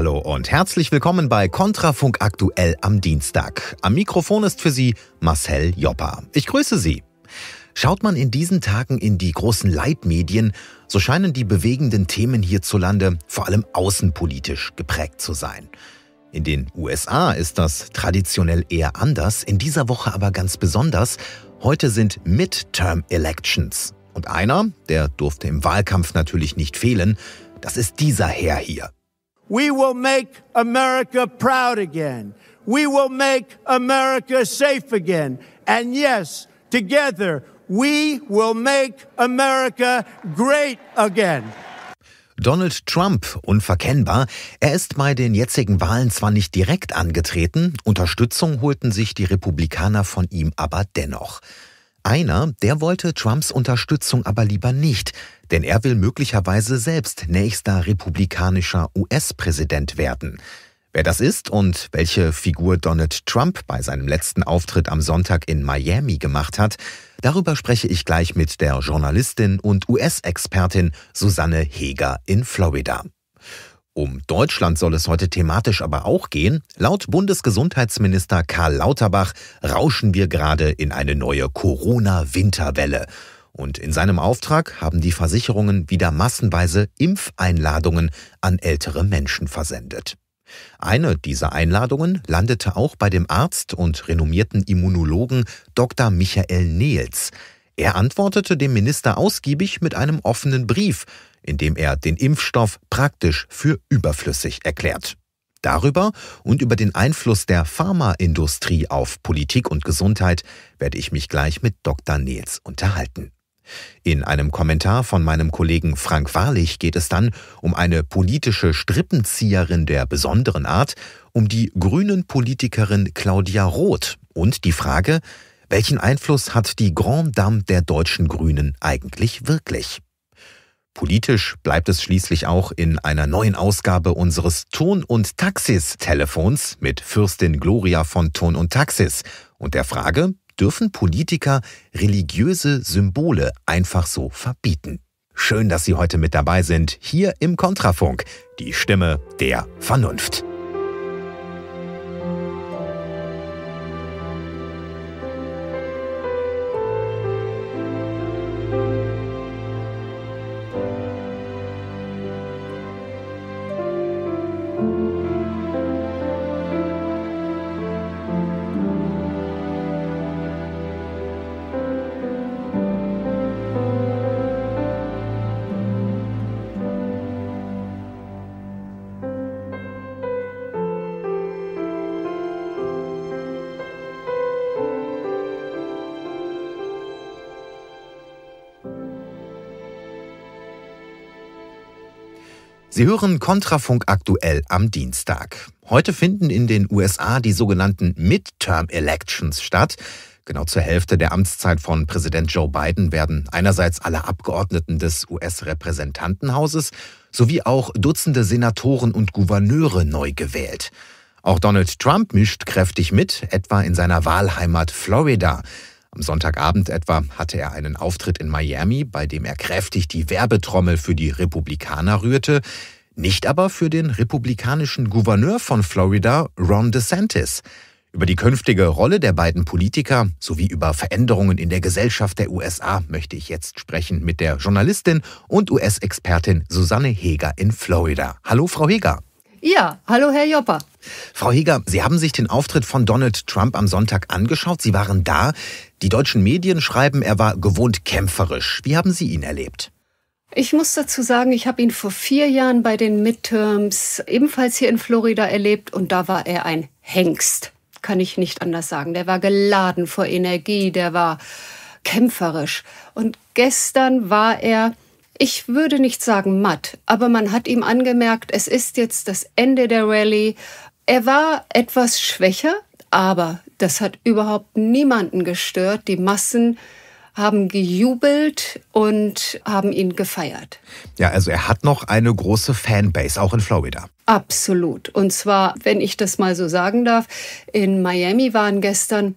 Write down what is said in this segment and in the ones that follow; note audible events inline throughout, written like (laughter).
Hallo und herzlich willkommen bei Kontrafunk aktuell am Dienstag. Am Mikrofon ist für Sie Marcel Joppa. Ich grüße Sie. Schaut man in diesen Tagen in die großen Leitmedien, so scheinen die bewegenden Themen hierzulande vor allem außenpolitisch geprägt zu sein. In den USA ist das traditionell eher anders, in dieser Woche aber ganz besonders. Heute sind Midterm Elections. Und einer, der durfte im Wahlkampf natürlich nicht fehlen, das ist dieser Herr hier. We will make America proud again. We will make America safe again. And yes, together we will make America great again. Donald Trump, unverkennbar. Er ist bei den jetzigen Wahlen zwar nicht direkt angetreten, Unterstützung holten sich die Republikaner von ihm aber dennoch. Einer, der wollte Trumps Unterstützung aber lieber nicht, denn er will möglicherweise selbst nächster republikanischer US-Präsident werden. Wer das ist und welche Figur Donald Trump bei seinem letzten Auftritt am Sonntag in Miami gemacht hat, darüber spreche ich gleich mit der Journalistin und US-Expertin Susanne Heger in Florida. Um Deutschland soll es heute thematisch aber auch gehen. Laut Bundesgesundheitsminister Karl Lauterbach rauschen wir gerade in eine neue Corona-Winterwelle. Und in seinem Auftrag haben die Versicherungen wieder massenweise Impfeinladungen an ältere Menschen versendet. Eine dieser Einladungen landete auch bei dem Arzt und renommierten Immunologen Dr. Michael Nehls. Er antwortete dem Minister ausgiebig mit einem offenen Brief, indem er den Impfstoff praktisch für überflüssig erklärt. Darüber und über den Einfluss der Pharmaindustrie auf Politik und Gesundheit werde ich mich gleich mit Dr. Nils unterhalten. In einem Kommentar von meinem Kollegen Frank Wahrlich geht es dann um eine politische Strippenzieherin der besonderen Art, um die grünen Politikerin Claudia Roth und die Frage, welchen Einfluss hat die Grand Dame der deutschen Grünen eigentlich wirklich? Politisch bleibt es schließlich auch in einer neuen Ausgabe unseres Ton- und Taxis-Telefons mit Fürstin Gloria von Ton und Taxis und der Frage, dürfen Politiker religiöse Symbole einfach so verbieten? Schön, dass Sie heute mit dabei sind, hier im Kontrafunk, die Stimme der Vernunft. Sie hören Kontrafunk aktuell am Dienstag. Heute finden in den USA die sogenannten Midterm Elections statt. Genau zur Hälfte der Amtszeit von Präsident Joe Biden werden einerseits alle Abgeordneten des US-Repräsentantenhauses sowie auch Dutzende Senatoren und Gouverneure neu gewählt. Auch Donald Trump mischt kräftig mit, etwa in seiner Wahlheimat Florida. Am Sonntagabend etwa hatte er einen Auftritt in Miami, bei dem er kräftig die Werbetrommel für die Republikaner rührte, nicht aber für den republikanischen Gouverneur von Florida, Ron DeSantis. Über die künftige Rolle der beiden Politiker sowie über Veränderungen in der Gesellschaft der USA möchte ich jetzt sprechen mit der Journalistin und US-Expertin Susanne Heger in Florida. Hallo, Frau Heger. Ja, hallo Herr Jopper. Frau Heger, Sie haben sich den Auftritt von Donald Trump am Sonntag angeschaut. Sie waren da. Die deutschen Medien schreiben, er war gewohnt kämpferisch. Wie haben Sie ihn erlebt? Ich muss dazu sagen, ich habe ihn vor vier Jahren bei den Midterms ebenfalls hier in Florida erlebt und da war er ein Hengst. Kann ich nicht anders sagen. Der war geladen vor Energie, der war kämpferisch. Und gestern war er ich würde nicht sagen matt, aber man hat ihm angemerkt, es ist jetzt das Ende der Rallye. Er war etwas schwächer, aber das hat überhaupt niemanden gestört. Die Massen haben gejubelt und haben ihn gefeiert. Ja, also er hat noch eine große Fanbase, auch in Florida. Absolut. Und zwar, wenn ich das mal so sagen darf, in Miami waren gestern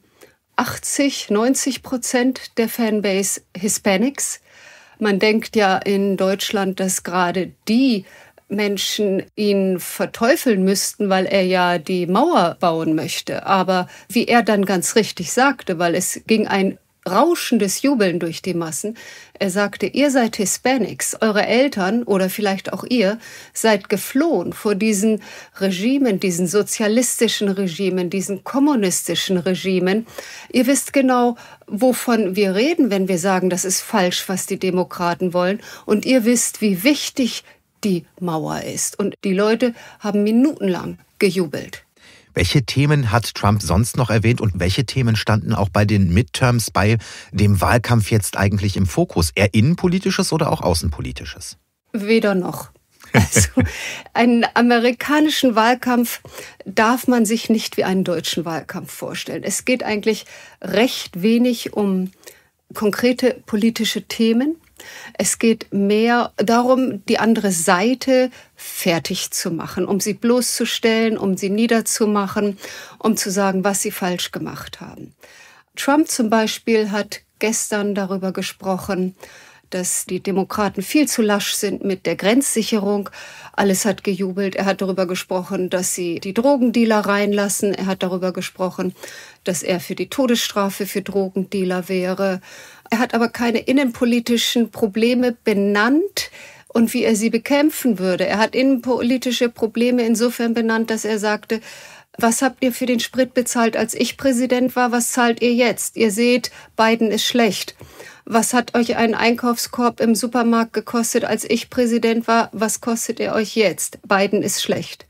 80, 90 Prozent der Fanbase Hispanics. Man denkt ja in Deutschland, dass gerade die Menschen ihn verteufeln müssten, weil er ja die Mauer bauen möchte. Aber wie er dann ganz richtig sagte, weil es ging ein rauschendes Jubeln durch die Massen. Er sagte, ihr seid Hispanics, eure Eltern oder vielleicht auch ihr seid geflohen vor diesen Regimen, diesen sozialistischen Regimen, diesen kommunistischen Regimen. Ihr wisst genau, wovon wir reden, wenn wir sagen, das ist falsch, was die Demokraten wollen. Und ihr wisst, wie wichtig die Mauer ist. Und die Leute haben minutenlang gejubelt. Welche Themen hat Trump sonst noch erwähnt und welche Themen standen auch bei den Midterms bei dem Wahlkampf jetzt eigentlich im Fokus? Eher innenpolitisches oder auch außenpolitisches? Weder noch. Also einen amerikanischen Wahlkampf darf man sich nicht wie einen deutschen Wahlkampf vorstellen. Es geht eigentlich recht wenig um konkrete politische Themen. Es geht mehr darum, die andere Seite fertig zu machen, um sie bloßzustellen, um sie niederzumachen, um zu sagen, was sie falsch gemacht haben. Trump zum Beispiel hat gestern darüber gesprochen, dass die Demokraten viel zu lasch sind mit der Grenzsicherung. Alles hat gejubelt. Er hat darüber gesprochen, dass sie die Drogendealer reinlassen. Er hat darüber gesprochen, dass er für die Todesstrafe für Drogendealer wäre. Er hat aber keine innenpolitischen Probleme benannt und wie er sie bekämpfen würde. Er hat innenpolitische Probleme insofern benannt, dass er sagte, was habt ihr für den Sprit bezahlt, als ich Präsident war? Was zahlt ihr jetzt? Ihr seht, Biden ist schlecht. Was hat euch ein Einkaufskorb im Supermarkt gekostet, als ich Präsident war? Was kostet er euch jetzt? Biden ist schlecht.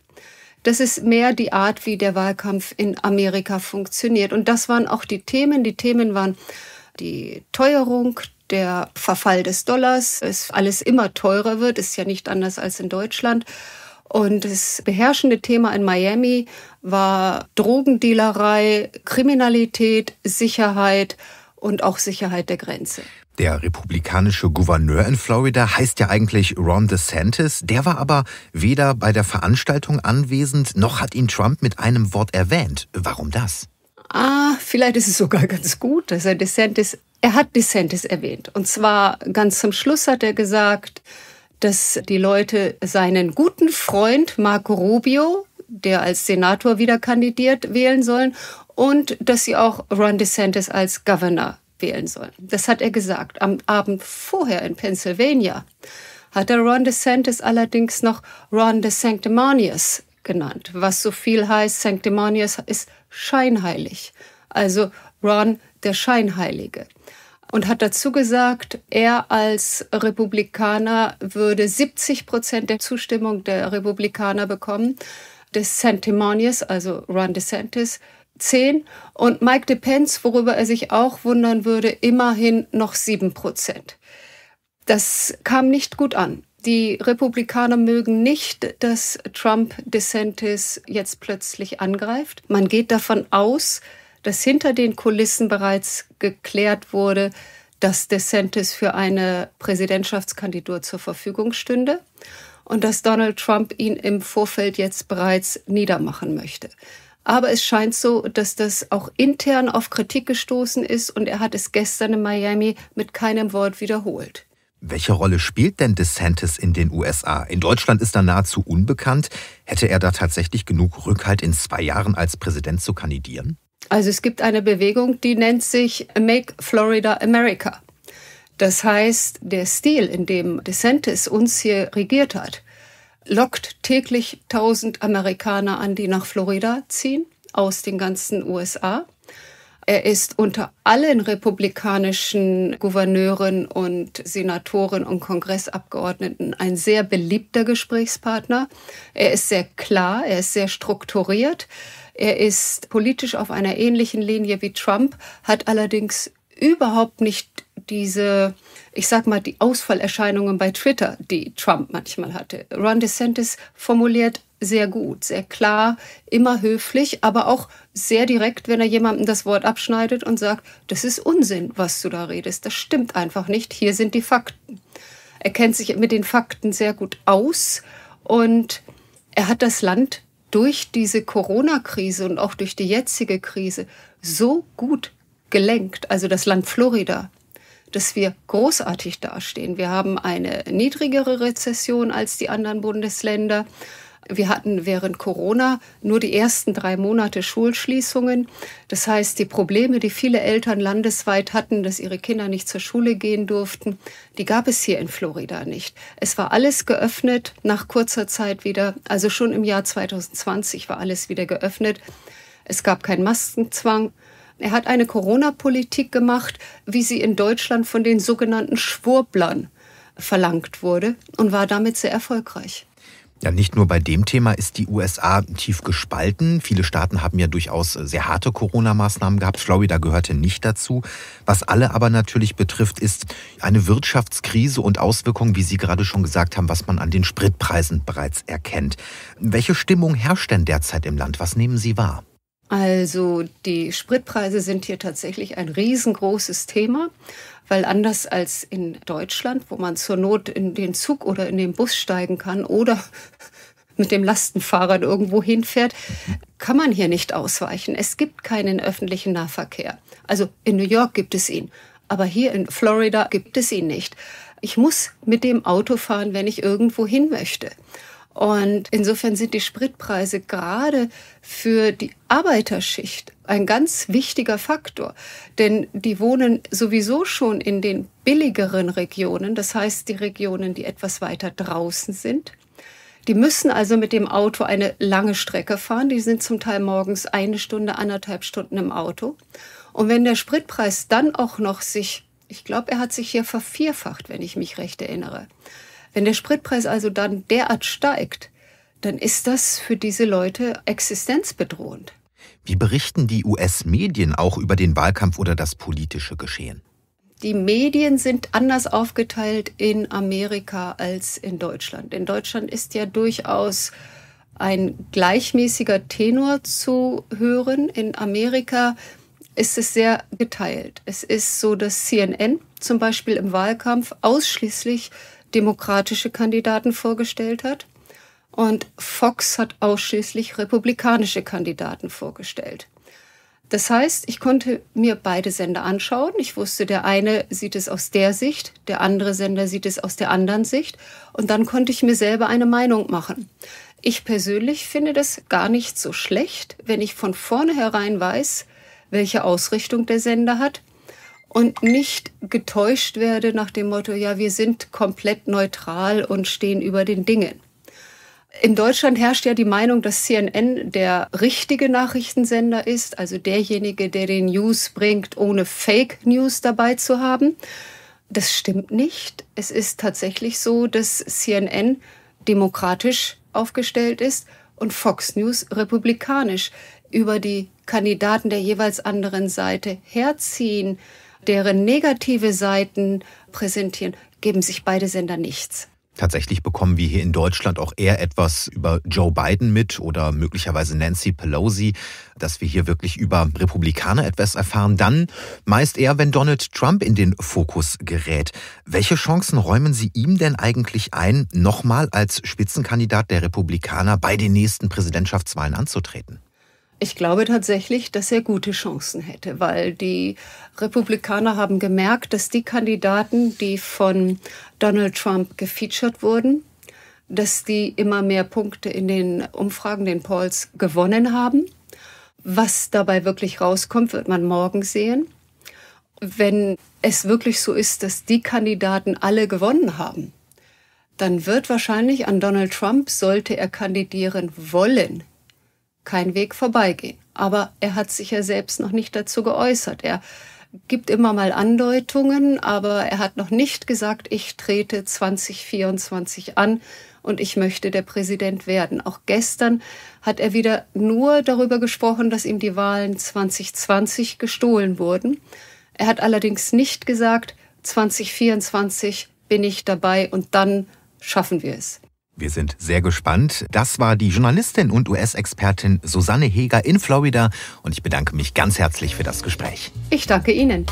Das ist mehr die Art, wie der Wahlkampf in Amerika funktioniert. Und das waren auch die Themen. Die Themen waren die Teuerung, der Verfall des Dollars, es alles immer teurer wird, ist ja nicht anders als in Deutschland. Und das beherrschende Thema in Miami war Drogendealerei, Kriminalität, Sicherheit und auch Sicherheit der Grenze. Der republikanische Gouverneur in Florida heißt ja eigentlich Ron DeSantis. Der war aber weder bei der Veranstaltung anwesend, noch hat ihn Trump mit einem Wort erwähnt. Warum das? Ah, vielleicht ist es sogar ganz gut, dass er DeSantis, er hat DeSantis erwähnt. Und zwar ganz zum Schluss hat er gesagt, dass die Leute seinen guten Freund Marco Rubio, der als Senator wieder kandidiert, wählen sollen und dass sie auch Ron DeSantis als Governor wählen sollen. Das hat er gesagt. Am Abend vorher in Pennsylvania hat er Ron DeSantis allerdings noch Ron DeSanctimonious genannt, was so viel heißt, Sanctimonious ist scheinheilig. Also Ron der Scheinheilige. Und hat dazu gesagt, er als Republikaner würde 70 Prozent der Zustimmung der Republikaner bekommen, des Sanctimonious, also Ron DeSantis, 10 und Mike DePence, worüber er sich auch wundern würde, immerhin noch 7 Prozent. Das kam nicht gut an. Die Republikaner mögen nicht, dass Trump DeSantis jetzt plötzlich angreift. Man geht davon aus, dass hinter den Kulissen bereits geklärt wurde, dass DeSantis für eine Präsidentschaftskandidatur zur Verfügung stünde und dass Donald Trump ihn im Vorfeld jetzt bereits niedermachen möchte. Aber es scheint so, dass das auch intern auf Kritik gestoßen ist und er hat es gestern in Miami mit keinem Wort wiederholt. Welche Rolle spielt denn DeSantis in den USA? In Deutschland ist er nahezu unbekannt. Hätte er da tatsächlich genug Rückhalt, in zwei Jahren als Präsident zu kandidieren? Also es gibt eine Bewegung, die nennt sich Make Florida America. Das heißt, der Stil, in dem DeSantis uns hier regiert hat, lockt täglich tausend Amerikaner an, die nach Florida ziehen aus den ganzen USA. Er ist unter allen republikanischen Gouverneuren und Senatoren und Kongressabgeordneten ein sehr beliebter Gesprächspartner. Er ist sehr klar, er ist sehr strukturiert. Er ist politisch auf einer ähnlichen Linie wie Trump, hat allerdings überhaupt nicht diese, ich sag mal, die Ausfallerscheinungen bei Twitter, die Trump manchmal hatte. Ron DeSantis formuliert sehr gut, sehr klar, immer höflich, aber auch sehr direkt, wenn er jemandem das Wort abschneidet und sagt, das ist Unsinn, was du da redest, das stimmt einfach nicht, hier sind die Fakten. Er kennt sich mit den Fakten sehr gut aus und er hat das Land durch diese Corona-Krise und auch durch die jetzige Krise so gut gelenkt, also das Land Florida, dass wir großartig dastehen. Wir haben eine niedrigere Rezession als die anderen Bundesländer. Wir hatten während Corona nur die ersten drei Monate Schulschließungen. Das heißt, die Probleme, die viele Eltern landesweit hatten, dass ihre Kinder nicht zur Schule gehen durften, die gab es hier in Florida nicht. Es war alles geöffnet nach kurzer Zeit wieder. Also schon im Jahr 2020 war alles wieder geöffnet. Es gab keinen Maskenzwang. Er hat eine Corona-Politik gemacht, wie sie in Deutschland von den sogenannten Schwurblern verlangt wurde und war damit sehr erfolgreich. Ja, nicht nur bei dem Thema ist die USA tief gespalten. Viele Staaten haben ja durchaus sehr harte Corona-Maßnahmen gehabt. Florida gehörte nicht dazu. Was alle aber natürlich betrifft, ist eine Wirtschaftskrise und Auswirkungen, wie Sie gerade schon gesagt haben, was man an den Spritpreisen bereits erkennt. Welche Stimmung herrscht denn derzeit im Land? Was nehmen Sie wahr? Also die Spritpreise sind hier tatsächlich ein riesengroßes Thema, weil anders als in Deutschland, wo man zur Not in den Zug oder in den Bus steigen kann oder (laughs) mit dem Lastenfahrrad irgendwo hinfährt, kann man hier nicht ausweichen. Es gibt keinen öffentlichen Nahverkehr. Also in New York gibt es ihn, aber hier in Florida gibt es ihn nicht. Ich muss mit dem Auto fahren, wenn ich irgendwo hin möchte. Und insofern sind die Spritpreise gerade für die Arbeiterschicht ein ganz wichtiger Faktor. Denn die wohnen sowieso schon in den billigeren Regionen, das heißt die Regionen, die etwas weiter draußen sind. Die müssen also mit dem Auto eine lange Strecke fahren. Die sind zum Teil morgens eine Stunde, anderthalb Stunden im Auto. Und wenn der Spritpreis dann auch noch sich, ich glaube, er hat sich hier vervierfacht, wenn ich mich recht erinnere, wenn der Spritpreis also dann derart steigt, dann ist das für diese Leute existenzbedrohend. Wie berichten die US-Medien auch über den Wahlkampf oder das politische Geschehen? Die Medien sind anders aufgeteilt in Amerika als in Deutschland. In Deutschland ist ja durchaus ein gleichmäßiger Tenor zu hören. In Amerika ist es sehr geteilt. Es ist so, dass CNN zum Beispiel im Wahlkampf ausschließlich demokratische Kandidaten vorgestellt hat. Und Fox hat ausschließlich republikanische Kandidaten vorgestellt. Das heißt, ich konnte mir beide Sender anschauen. Ich wusste, der eine sieht es aus der Sicht, der andere Sender sieht es aus der anderen Sicht. Und dann konnte ich mir selber eine Meinung machen. Ich persönlich finde das gar nicht so schlecht, wenn ich von vornherein weiß, welche Ausrichtung der Sender hat und nicht getäuscht werde nach dem Motto, ja, wir sind komplett neutral und stehen über den Dingen. In Deutschland herrscht ja die Meinung, dass CNN der richtige Nachrichtensender ist, also derjenige, der den News bringt, ohne Fake News dabei zu haben. Das stimmt nicht. Es ist tatsächlich so, dass CNN demokratisch aufgestellt ist und Fox News republikanisch über die Kandidaten der jeweils anderen Seite herziehen deren negative Seiten präsentieren, geben sich beide Sender nichts. Tatsächlich bekommen wir hier in Deutschland auch eher etwas über Joe Biden mit oder möglicherweise Nancy Pelosi, dass wir hier wirklich über Republikaner etwas erfahren. Dann meist eher, wenn Donald Trump in den Fokus gerät. Welche Chancen räumen Sie ihm denn eigentlich ein, nochmal als Spitzenkandidat der Republikaner bei den nächsten Präsidentschaftswahlen anzutreten? Ich glaube tatsächlich, dass er gute Chancen hätte, weil die Republikaner haben gemerkt, dass die Kandidaten, die von Donald Trump gefeatured wurden, dass die immer mehr Punkte in den Umfragen, den Polls gewonnen haben. Was dabei wirklich rauskommt, wird man morgen sehen. Wenn es wirklich so ist, dass die Kandidaten alle gewonnen haben, dann wird wahrscheinlich an Donald Trump, sollte er kandidieren wollen, kein Weg vorbeigehen. Aber er hat sich ja selbst noch nicht dazu geäußert. Er gibt immer mal Andeutungen, aber er hat noch nicht gesagt, ich trete 2024 an und ich möchte der Präsident werden. Auch gestern hat er wieder nur darüber gesprochen, dass ihm die Wahlen 2020 gestohlen wurden. Er hat allerdings nicht gesagt, 2024 bin ich dabei und dann schaffen wir es. Wir sind sehr gespannt. Das war die Journalistin und US-Expertin Susanne Heger in Florida und ich bedanke mich ganz herzlich für das Gespräch. Ich danke Ihnen.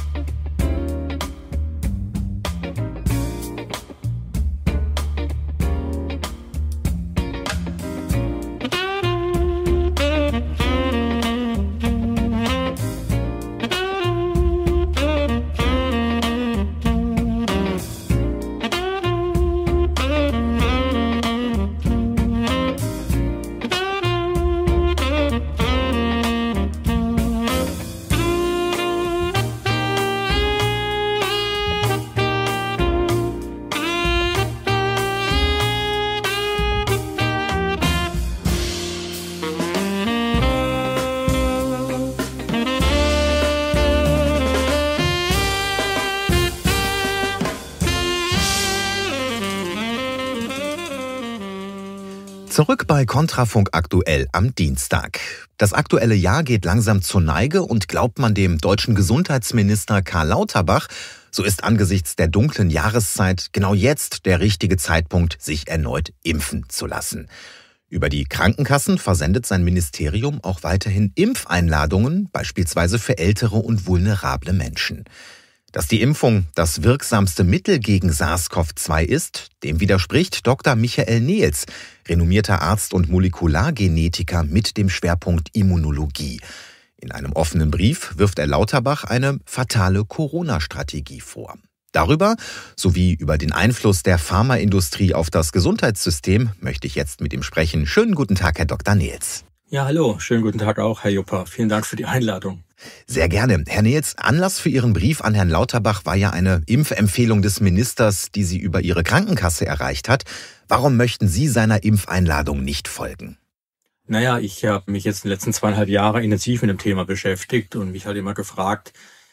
Bei Kontrafunk aktuell am Dienstag. Das aktuelle Jahr geht langsam zur Neige und glaubt man dem deutschen Gesundheitsminister Karl Lauterbach, so ist angesichts der dunklen Jahreszeit genau jetzt der richtige Zeitpunkt, sich erneut impfen zu lassen. Über die Krankenkassen versendet sein Ministerium auch weiterhin Impfeinladungen, beispielsweise für ältere und vulnerable Menschen. Dass die Impfung das wirksamste Mittel gegen SARS-CoV-2 ist, dem widerspricht Dr. Michael Nehls, renommierter Arzt und Molekulargenetiker mit dem Schwerpunkt Immunologie. In einem offenen Brief wirft er Lauterbach eine fatale Corona-Strategie vor. Darüber sowie über den Einfluss der Pharmaindustrie auf das Gesundheitssystem möchte ich jetzt mit ihm sprechen. Schönen guten Tag, Herr Dr. Nehls. Ja, hallo, schönen guten Tag auch, Herr Jupper. Vielen Dank für die Einladung. Sehr gerne. Herr Nils, Anlass für Ihren Brief an Herrn Lauterbach war ja eine Impfempfehlung des Ministers, die Sie über Ihre Krankenkasse erreicht hat. Warum möchten Sie seiner Impfeinladung nicht folgen? Naja, ich habe mich jetzt in den letzten zweieinhalb Jahren intensiv mit dem Thema beschäftigt und mich halt immer gefragt,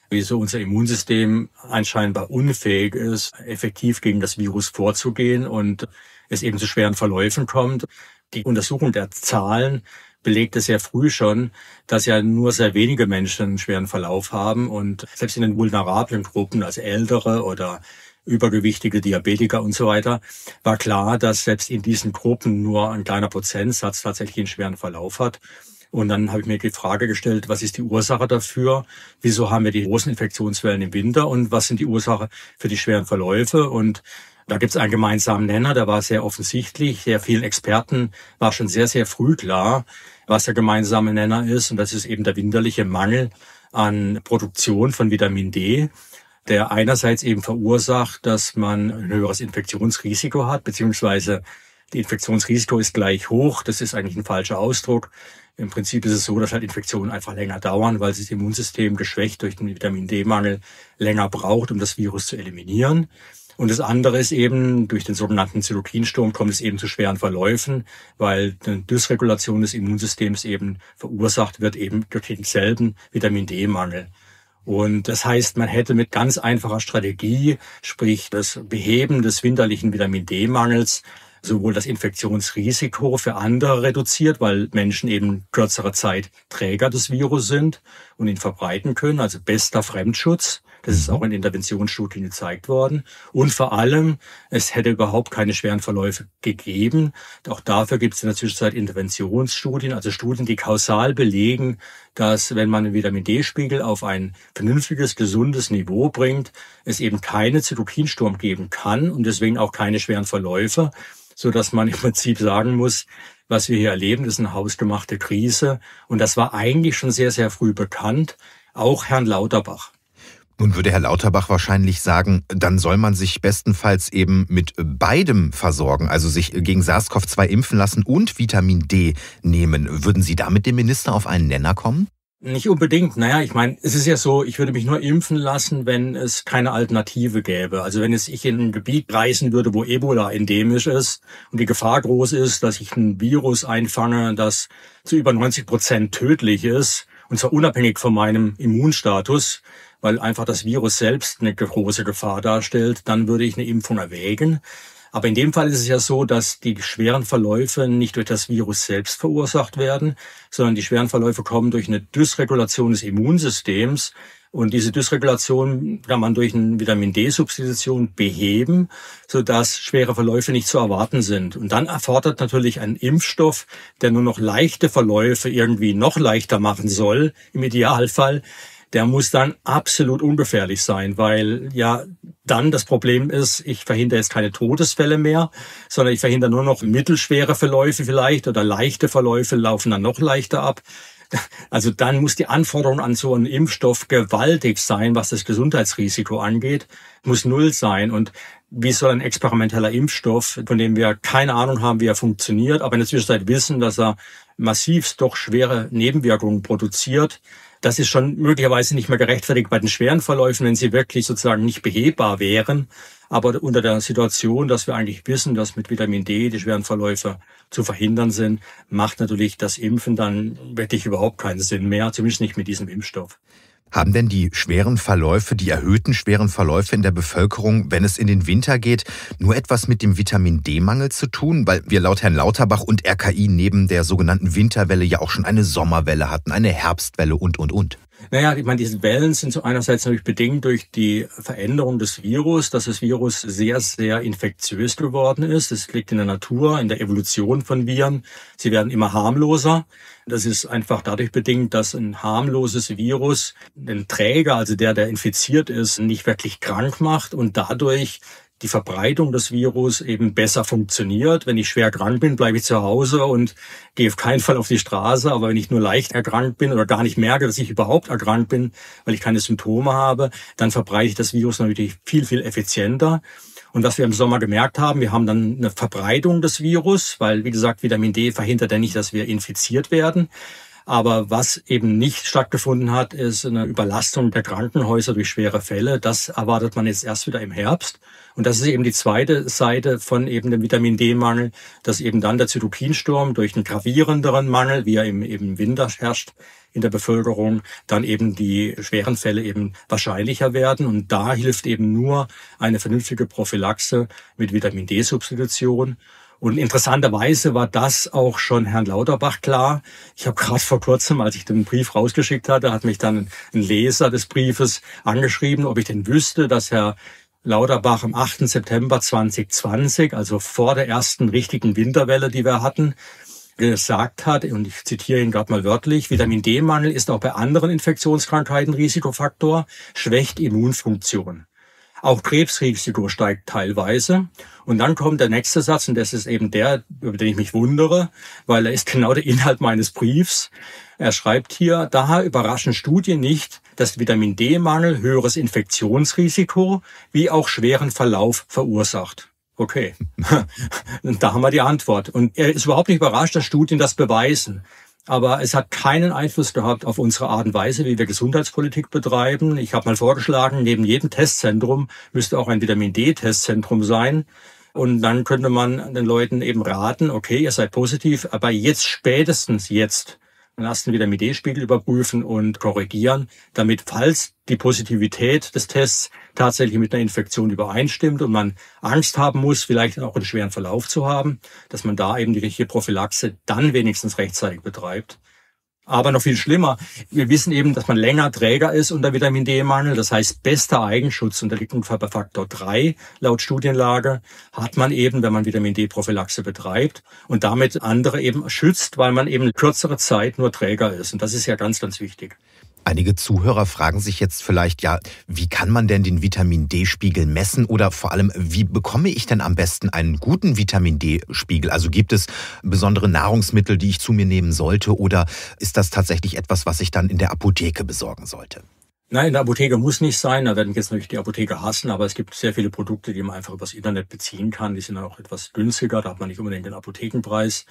wieso unser Immunsystem anscheinend unfähig ist, effektiv gegen das Virus vorzugehen und es eben zu schweren Verläufen kommt. Die Untersuchung der Zahlen belegte sehr früh schon, dass ja nur sehr wenige Menschen einen schweren Verlauf haben und selbst in den vulnerablen Gruppen, also ältere oder übergewichtige Diabetiker und so weiter, war klar, dass selbst in diesen Gruppen nur ein kleiner Prozentsatz tatsächlich einen schweren Verlauf hat. Und dann habe ich mir die Frage gestellt, was ist die Ursache dafür? Wieso haben wir die großen Infektionswellen im Winter und was sind die Ursachen für die schweren Verläufe? Und da gibt es einen gemeinsamen Nenner, der war sehr offensichtlich. Sehr vielen Experten war schon sehr, sehr früh klar, was der gemeinsame Nenner ist. Und das ist eben der winterliche Mangel an Produktion von Vitamin D der einerseits eben verursacht, dass man ein höheres Infektionsrisiko hat, beziehungsweise die Infektionsrisiko ist gleich hoch. Das ist eigentlich ein falscher Ausdruck. Im Prinzip ist es so, dass halt Infektionen einfach länger dauern, weil sich das Immunsystem geschwächt durch den Vitamin D-Mangel länger braucht, um das Virus zu eliminieren. Und das andere ist eben, durch den sogenannten Zytokinsturm kommt es eben zu schweren Verläufen, weil eine Dysregulation des Immunsystems eben verursacht wird, eben durch denselben Vitamin D-Mangel. Und das heißt, man hätte mit ganz einfacher Strategie, sprich das Beheben des winterlichen Vitamin D-Mangels, sowohl das Infektionsrisiko für andere reduziert, weil Menschen eben kürzere Zeit Träger des Virus sind und ihn verbreiten können, also bester Fremdschutz. Das ist auch in Interventionsstudien gezeigt worden. Und vor allem, es hätte überhaupt keine schweren Verläufe gegeben. Auch dafür gibt es in der Zwischenzeit Interventionsstudien, also Studien, die kausal belegen, dass wenn man den Vitamin D-Spiegel auf ein vernünftiges, gesundes Niveau bringt, es eben keine Zytokinsturm geben kann und deswegen auch keine schweren Verläufe so dass man (laughs) im Prinzip sagen muss, was wir hier erleben, ist eine hausgemachte Krise. Und das war eigentlich schon sehr, sehr früh bekannt, auch Herrn Lauterbach. Nun würde Herr Lauterbach wahrscheinlich sagen, dann soll man sich bestenfalls eben mit beidem versorgen, also sich gegen SARS-CoV-2 impfen lassen und Vitamin D nehmen. Würden Sie da mit dem Minister auf einen Nenner kommen? Nicht unbedingt. Naja, ich meine, es ist ja so, ich würde mich nur impfen lassen, wenn es keine Alternative gäbe. Also wenn es ich in ein Gebiet reisen würde, wo Ebola endemisch ist und die Gefahr groß ist, dass ich ein Virus einfange, das zu über 90 Prozent tödlich ist, und zwar unabhängig von meinem Immunstatus, weil einfach das Virus selbst eine große Gefahr darstellt, dann würde ich eine Impfung erwägen. Aber in dem Fall ist es ja so, dass die schweren Verläufe nicht durch das Virus selbst verursacht werden, sondern die schweren Verläufe kommen durch eine Dysregulation des Immunsystems. Und diese Dysregulation kann man durch eine Vitamin D-Substitution beheben, sodass schwere Verläufe nicht zu erwarten sind. Und dann erfordert natürlich ein Impfstoff, der nur noch leichte Verläufe irgendwie noch leichter machen soll, im Idealfall, der muss dann absolut ungefährlich sein, weil ja dann das Problem ist, ich verhindere jetzt keine Todesfälle mehr, sondern ich verhindere nur noch mittelschwere Verläufe vielleicht oder leichte Verläufe laufen dann noch leichter ab. Also dann muss die Anforderung an so einen Impfstoff gewaltig sein, was das Gesundheitsrisiko angeht, muss null sein. Und wie soll ein experimenteller Impfstoff, von dem wir keine Ahnung haben, wie er funktioniert, aber in der Zwischenzeit wissen, dass er massivst doch schwere Nebenwirkungen produziert, das ist schon möglicherweise nicht mehr gerechtfertigt bei den schweren Verläufen, wenn sie wirklich sozusagen nicht behebbar wären. Aber unter der Situation, dass wir eigentlich wissen, dass mit Vitamin D die schweren Verläufe zu verhindern sind, macht natürlich das Impfen dann wirklich überhaupt keinen Sinn mehr, zumindest nicht mit diesem Impfstoff. Haben denn die schweren Verläufe, die erhöhten schweren Verläufe in der Bevölkerung, wenn es in den Winter geht, nur etwas mit dem Vitamin D-Mangel zu tun? Weil wir laut Herrn Lauterbach und RKI neben der sogenannten Winterwelle ja auch schon eine Sommerwelle hatten, eine Herbstwelle und, und, und. Naja, ich meine, diese Wellen sind so einerseits natürlich bedingt durch die Veränderung des Virus, dass das Virus sehr, sehr infektiös geworden ist. Das liegt in der Natur, in der Evolution von Viren. Sie werden immer harmloser. Das ist einfach dadurch bedingt, dass ein harmloses Virus den Träger, also der, der infiziert ist, nicht wirklich krank macht und dadurch die Verbreitung des Virus eben besser funktioniert. Wenn ich schwer krank bin, bleibe ich zu Hause und gehe auf keinen Fall auf die Straße. Aber wenn ich nur leicht erkrankt bin oder gar nicht merke, dass ich überhaupt erkrankt bin, weil ich keine Symptome habe, dann verbreite ich das Virus natürlich viel, viel effizienter. Und was wir im Sommer gemerkt haben, wir haben dann eine Verbreitung des Virus, weil, wie gesagt, Vitamin D verhindert ja nicht, dass wir infiziert werden. Aber was eben nicht stattgefunden hat, ist eine Überlastung der Krankenhäuser durch schwere Fälle. Das erwartet man jetzt erst wieder im Herbst. Und das ist eben die zweite Seite von eben dem Vitamin D-Mangel, dass eben dann der Zytokinsturm durch einen gravierenderen Mangel, wie er im, im Winter herrscht, in der Bevölkerung, dann eben die schweren Fälle eben wahrscheinlicher werden. Und da hilft eben nur eine vernünftige Prophylaxe mit Vitamin D-Substitution. Und interessanterweise war das auch schon Herrn Lauterbach klar. Ich habe gerade vor kurzem, als ich den Brief rausgeschickt hatte, hat mich dann ein Leser des Briefes angeschrieben, ob ich denn wüsste, dass Herr Lauterbach am 8. September 2020, also vor der ersten richtigen Winterwelle, die wir hatten, gesagt hat, und ich zitiere ihn gerade mal wörtlich, Vitamin D-Mangel ist auch bei anderen Infektionskrankheiten Risikofaktor, schwächt Immunfunktion. Auch Krebsrisiko steigt teilweise. Und dann kommt der nächste Satz, und das ist eben der, über den ich mich wundere, weil er ist genau der Inhalt meines Briefs. Er schreibt hier, daher überraschen Studien nicht, dass Vitamin D-Mangel höheres Infektionsrisiko wie auch schweren Verlauf verursacht. Okay, (laughs) da haben wir die Antwort. Und er ist überhaupt nicht überrascht, dass Studien das beweisen. Aber es hat keinen Einfluss gehabt auf unsere Art und Weise, wie wir Gesundheitspolitik betreiben. Ich habe mal vorgeschlagen, neben jedem Testzentrum müsste auch ein Vitamin D-Testzentrum sein. Und dann könnte man den Leuten eben raten, okay, ihr seid positiv, aber jetzt spätestens jetzt ersten Vitamin D-Spiegel überprüfen und korrigieren, damit falls die Positivität des Tests tatsächlich mit einer Infektion übereinstimmt und man Angst haben muss, vielleicht auch einen schweren Verlauf zu haben, dass man da eben die richtige Prophylaxe dann wenigstens rechtzeitig betreibt. Aber noch viel schlimmer, wir wissen eben, dass man länger Träger ist unter Vitamin D-Mangel. Das heißt, bester Eigenschutz unter ungefähr bei Faktor 3 laut Studienlage hat man eben, wenn man Vitamin D-Prophylaxe betreibt und damit andere eben schützt, weil man eben kürzere Zeit nur Träger ist. Und das ist ja ganz, ganz wichtig. Einige Zuhörer fragen sich jetzt vielleicht, ja, wie kann man denn den Vitamin D-Spiegel messen oder vor allem, wie bekomme ich denn am besten einen guten Vitamin D-Spiegel? Also gibt es besondere Nahrungsmittel, die ich zu mir nehmen sollte oder ist das tatsächlich etwas, was ich dann in der Apotheke besorgen sollte? Nein, in der Apotheke muss nicht sein. Da werden jetzt natürlich die Apotheke hassen, aber es gibt sehr viele Produkte, die man einfach übers Internet beziehen kann. Die sind dann auch etwas günstiger. Da hat man nicht unbedingt den Apothekenpreis.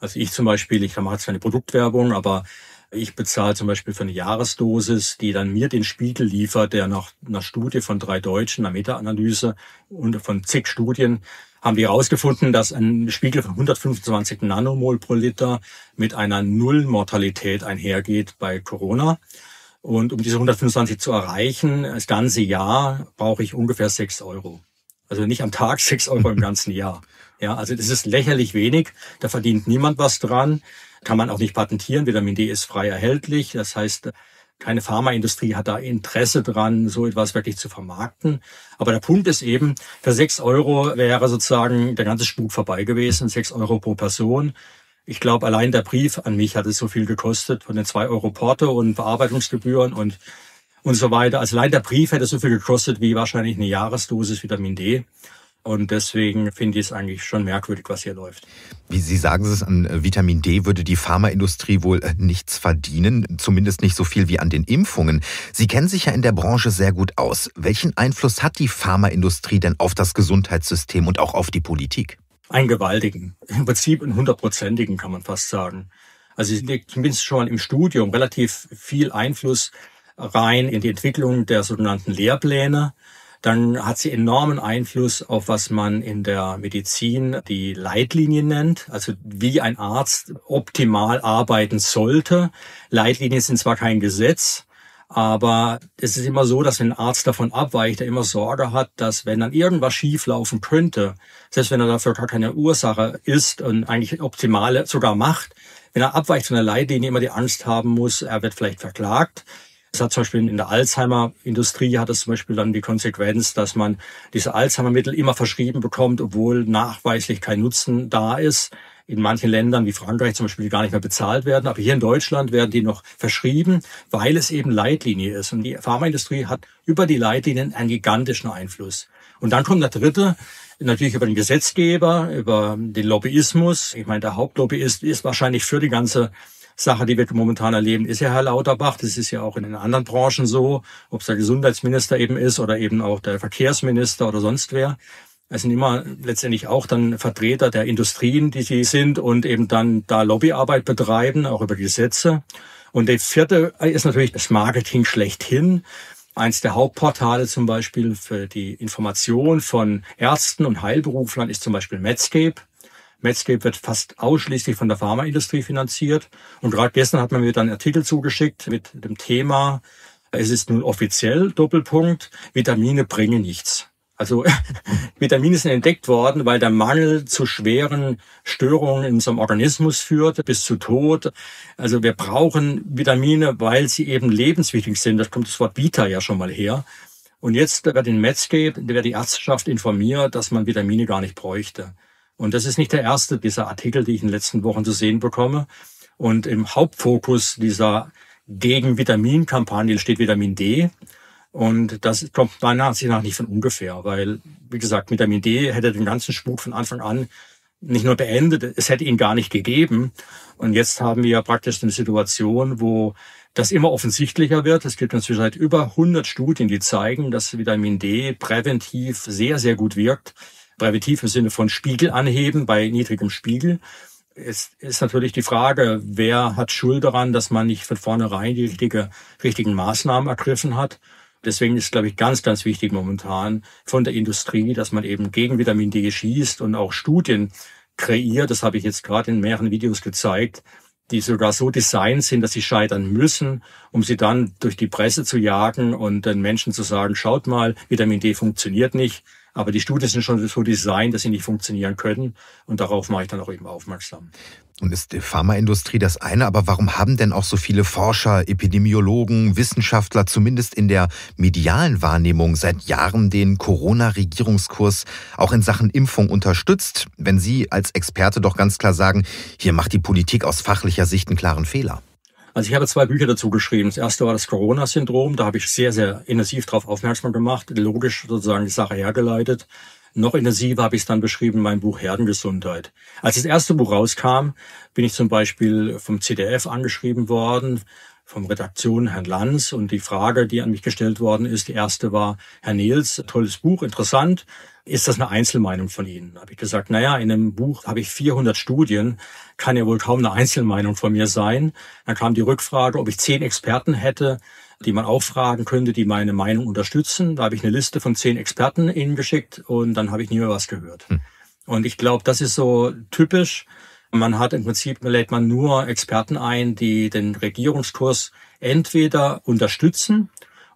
Also ich zum Beispiel, ich mache jetzt keine Produktwerbung, aber ich bezahle zum Beispiel für eine Jahresdosis, die dann mir den Spiegel liefert, der nach einer Studie von drei Deutschen, einer Meta-Analyse und von zig Studien haben wir herausgefunden, dass ein Spiegel von 125 Nanomol pro Liter mit einer Null-Mortalität einhergeht bei Corona. Und um diese 125 zu erreichen, das ganze Jahr, brauche ich ungefähr sechs Euro. Also nicht am Tag sechs Euro im (laughs) ganzen Jahr. Ja, also das ist lächerlich wenig. Da verdient niemand was dran. Kann man auch nicht patentieren. Vitamin D ist frei erhältlich. Das heißt, keine Pharmaindustrie hat da Interesse dran, so etwas wirklich zu vermarkten. Aber der Punkt ist eben, für sechs Euro wäre sozusagen der ganze Spuk vorbei gewesen. Sechs Euro pro Person. Ich glaube, allein der Brief an mich hat es so viel gekostet von den zwei Euro Porto und Bearbeitungsgebühren und und so weiter. Also allein der Brief hätte so viel gekostet wie wahrscheinlich eine Jahresdosis Vitamin D. Und deswegen finde ich es eigentlich schon merkwürdig, was hier läuft. Wie Sie sagen es, an äh, Vitamin D würde die Pharmaindustrie wohl äh, nichts verdienen, zumindest nicht so viel wie an den Impfungen. Sie kennen sich ja in der Branche sehr gut aus. Welchen Einfluss hat die Pharmaindustrie denn auf das Gesundheitssystem und auch auf die Politik? Einen gewaltigen, im Prinzip einen hundertprozentigen kann man fast sagen. Also zumindest schon im Studium relativ viel Einfluss rein in die Entwicklung der sogenannten Lehrpläne dann hat sie enormen Einfluss auf was man in der Medizin die Leitlinien nennt, also wie ein Arzt optimal arbeiten sollte. Leitlinien sind zwar kein Gesetz, Aber es ist immer so, dass wenn ein Arzt davon abweicht, er immer Sorge hat, dass wenn dann irgendwas schieflaufen könnte, selbst wenn er dafür gar keine Ursache ist und eigentlich optimale sogar macht, wenn er abweicht von der Leitlinie, immer die Angst haben muss, er wird vielleicht verklagt. Es hat zum Beispiel in der Alzheimer-Industrie hat es zum Beispiel dann die Konsequenz, dass man diese Alzheimer-Mittel immer verschrieben bekommt, obwohl nachweislich kein Nutzen da ist in manchen Ländern wie Frankreich zum Beispiel gar nicht mehr bezahlt werden. Aber hier in Deutschland werden die noch verschrieben, weil es eben Leitlinie ist. Und die Pharmaindustrie hat über die Leitlinien einen gigantischen Einfluss. Und dann kommt der dritte, natürlich über den Gesetzgeber, über den Lobbyismus. Ich meine, der Hauptlobbyist ist wahrscheinlich für die ganze Sache, die wir momentan erleben, ist ja Herr Lauterbach. Das ist ja auch in den anderen Branchen so, ob es der Gesundheitsminister eben ist oder eben auch der Verkehrsminister oder sonst wer. Es sind immer letztendlich auch dann Vertreter der Industrien, die sie sind und eben dann da Lobbyarbeit betreiben, auch über Gesetze. Und der vierte ist natürlich das Marketing schlechthin. Eins der Hauptportale zum Beispiel für die Information von Ärzten und Heilberuflern ist zum Beispiel Medscape. Medscape wird fast ausschließlich von der Pharmaindustrie finanziert. Und gerade gestern hat man mir dann einen Artikel zugeschickt mit dem Thema, es ist nun offiziell, Doppelpunkt, Vitamine bringen nichts. Also (laughs) Vitamine sind entdeckt worden, weil der Mangel zu schweren Störungen in unserem Organismus führt, bis zu Tod. Also wir brauchen Vitamine, weil sie eben lebenswichtig sind. Da kommt das Wort Vita ja schon mal her. Und jetzt wird in Medscape, wird die Ärzteschaft informiert, dass man Vitamine gar nicht bräuchte. Und das ist nicht der erste dieser Artikel, die ich in den letzten Wochen zu sehen bekomme. Und im Hauptfokus dieser Gegen-Vitamin-Kampagne steht Vitamin D. Und das kommt meiner Ansicht nach nicht von ungefähr, weil, wie gesagt, Vitamin D hätte den ganzen Spuk von Anfang an nicht nur beendet, es hätte ihn gar nicht gegeben. Und jetzt haben wir ja praktisch eine Situation, wo das immer offensichtlicher wird. Es gibt inzwischen seit über 100 Studien, die zeigen, dass Vitamin D präventiv sehr, sehr gut wirkt. Präventiv im Sinne von Spiegel anheben bei niedrigem Spiegel. Es ist natürlich die Frage, wer hat Schuld daran, dass man nicht von vornherein die richtige, richtigen Maßnahmen ergriffen hat. Deswegen ist, glaube ich, ganz, ganz wichtig momentan von der Industrie, dass man eben gegen Vitamin D schießt und auch Studien kreiert. Das habe ich jetzt gerade in mehreren Videos gezeigt, die sogar so designt sind, dass sie scheitern müssen, um sie dann durch die Presse zu jagen und den Menschen zu sagen, schaut mal, Vitamin D funktioniert nicht. Aber die Studien sind schon so designt, dass sie nicht funktionieren können. Und darauf mache ich dann auch eben aufmerksam. Und ist die Pharmaindustrie das eine, aber warum haben denn auch so viele Forscher, Epidemiologen, Wissenschaftler zumindest in der medialen Wahrnehmung seit Jahren den Corona-Regierungskurs auch in Sachen Impfung unterstützt, wenn Sie als Experte doch ganz klar sagen, hier macht die Politik aus fachlicher Sicht einen klaren Fehler? Also ich habe zwei Bücher dazu geschrieben. Das erste war das Corona-Syndrom. Da habe ich sehr, sehr intensiv darauf aufmerksam gemacht, logisch sozusagen die Sache hergeleitet. Noch intensiver habe ich es dann beschrieben in meinem Buch Herdengesundheit. Als das erste Buch rauskam, bin ich zum Beispiel vom CDF angeschrieben worden, vom Redaktion Herrn Lanz. Und die Frage, die an mich gestellt worden ist, die erste war, Herr Nils, tolles Buch, interessant. Ist das eine Einzelmeinung von Ihnen? Da habe ich gesagt, naja, in einem Buch habe ich 400 Studien, kann ja wohl kaum eine Einzelmeinung von mir sein. Dann kam die Rückfrage, ob ich zehn Experten hätte, die man auch fragen könnte, die meine Meinung unterstützen. Da habe ich eine Liste von zehn Experten Ihnen geschickt und dann habe ich nie mehr was gehört. Hm. Und ich glaube, das ist so typisch. Man hat im Prinzip, lädt man nur Experten ein, die den Regierungskurs entweder unterstützen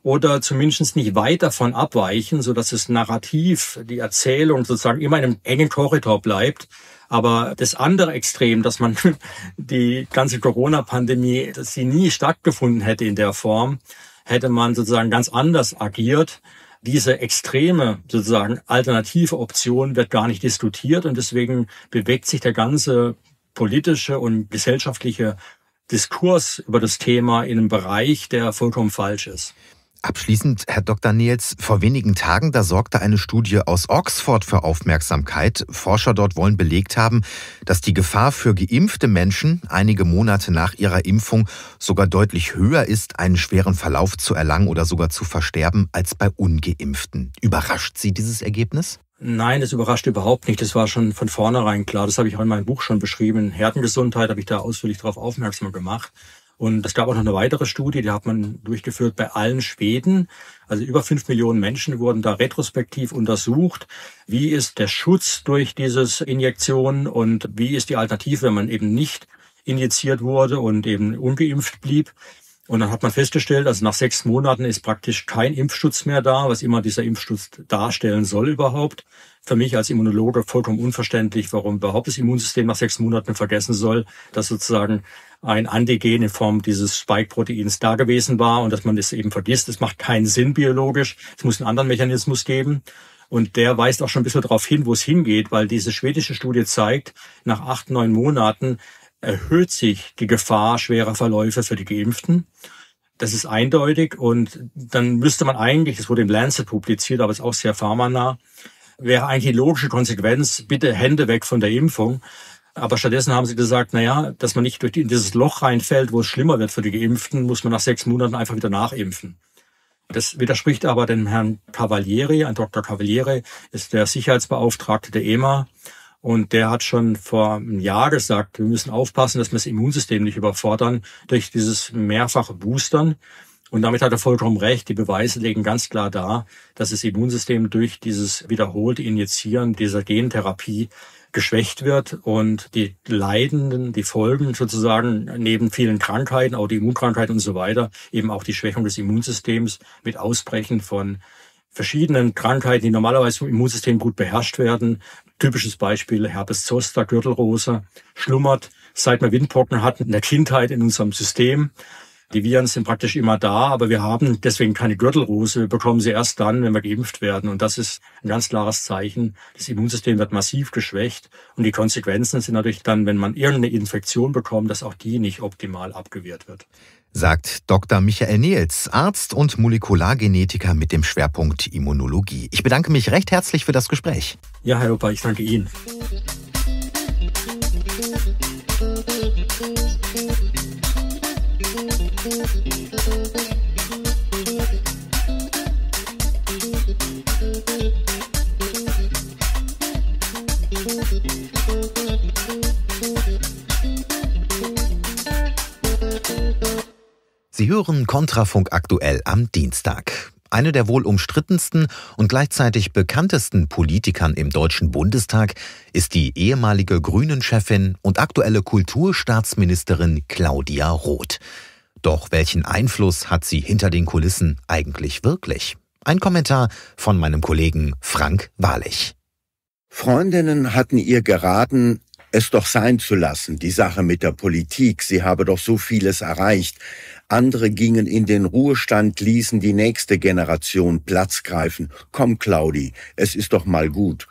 oder zumindest nicht weit davon abweichen, so dass das Narrativ, die Erzählung sozusagen immer in einem engen Korridor bleibt. Aber das andere Extrem, dass man (laughs) die ganze Corona-Pandemie, dass sie nie stattgefunden hätte in der Form, hätte man sozusagen ganz anders agiert. Diese extreme, sozusagen alternative Option wird gar nicht diskutiert und deswegen bewegt sich der ganze politische und gesellschaftliche Diskurs über das Thema in einem Bereich, der vollkommen falsch ist. Abschließend, Herr Dr. Niels, vor wenigen Tagen, da sorgte eine Studie aus Oxford für Aufmerksamkeit. Forscher dort wollen belegt haben, dass die Gefahr für geimpfte Menschen einige Monate nach ihrer Impfung sogar deutlich höher ist, einen schweren Verlauf zu erlangen oder sogar zu versterben, als bei ungeimpften. Überrascht Sie dieses Ergebnis? Nein, das überrascht überhaupt nicht. Das war schon von vornherein klar. Das habe ich auch in meinem Buch schon beschrieben. Herdengesundheit habe ich da ausführlich darauf aufmerksam gemacht. Und es gab auch noch eine weitere Studie, die hat man durchgeführt bei allen Schweden. Also über fünf Millionen Menschen wurden da retrospektiv untersucht. Wie ist der Schutz durch dieses Injektion und wie ist die Alternative, wenn man eben nicht injiziert wurde und eben ungeimpft blieb? Und dann hat man festgestellt, also nach sechs Monaten ist praktisch kein Impfschutz mehr da, was immer dieser Impfschutz darstellen soll überhaupt. Für mich als Immunologe vollkommen unverständlich, warum überhaupt das Immunsystem nach sechs Monaten vergessen soll, dass sozusagen ein Antigen in Form dieses Spike-Proteins da gewesen war und dass man das eben vergisst. Das macht keinen Sinn biologisch. Es muss einen anderen Mechanismus geben. Und der weist auch schon ein bisschen darauf hin, wo es hingeht, weil diese schwedische Studie zeigt, nach acht, neun Monaten erhöht sich die Gefahr schwerer Verläufe für die Geimpften. Das ist eindeutig und dann müsste man eigentlich, das wurde im Lancet publiziert, aber ist auch sehr pharmanah, wäre eigentlich die logische Konsequenz, bitte Hände weg von der Impfung. Aber stattdessen haben sie gesagt, na ja, dass man nicht durch die, in dieses Loch reinfällt, wo es schlimmer wird für die Geimpften, muss man nach sechs Monaten einfach wieder nachimpfen. Das widerspricht aber dem Herrn Cavalieri, ein Dr. Cavalieri ist der Sicherheitsbeauftragte der EMA und der hat schon vor einem Jahr gesagt, wir müssen aufpassen, dass wir das Immunsystem nicht überfordern durch dieses mehrfache Boostern. Und damit hat er vollkommen recht. Die Beweise legen ganz klar dar, dass das Immunsystem durch dieses wiederholte Injizieren dieser Gentherapie geschwächt wird und die Leidenden, die Folgen sozusagen neben vielen Krankheiten, auch die Immunkrankheiten und so weiter, eben auch die Schwächung des Immunsystems mit Ausbrechen von verschiedenen Krankheiten, die normalerweise vom Immunsystem gut beherrscht werden, Typisches Beispiel Herpes zoster, Gürtelrose, schlummert, seit wir Windpocken hatten, in der Kindheit in unserem System. Die Viren sind praktisch immer da, aber wir haben deswegen keine Gürtelrose. Wir bekommen sie erst dann, wenn wir geimpft werden. Und das ist ein ganz klares Zeichen. Das Immunsystem wird massiv geschwächt. Und die Konsequenzen sind natürlich dann, wenn man irgendeine Infektion bekommt, dass auch die nicht optimal abgewehrt wird sagt Dr. Michael Nils, Arzt und Molekulargenetiker mit dem Schwerpunkt Immunologie. Ich bedanke mich recht herzlich für das Gespräch. Ja, Herr Opa, ich danke Ihnen. Sie hören Kontrafunk aktuell am Dienstag. Eine der wohl umstrittensten und gleichzeitig bekanntesten Politikern im Deutschen Bundestag ist die ehemalige Grünen-Chefin und aktuelle Kulturstaatsministerin Claudia Roth. Doch welchen Einfluss hat sie hinter den Kulissen eigentlich wirklich? Ein Kommentar von meinem Kollegen Frank Wahrlich. Freundinnen hatten ihr geraten, es doch sein zu lassen, die Sache mit der Politik. Sie habe doch so vieles erreicht. Andere gingen in den Ruhestand, ließen die nächste Generation Platz greifen. Komm, Claudi, es ist doch mal gut.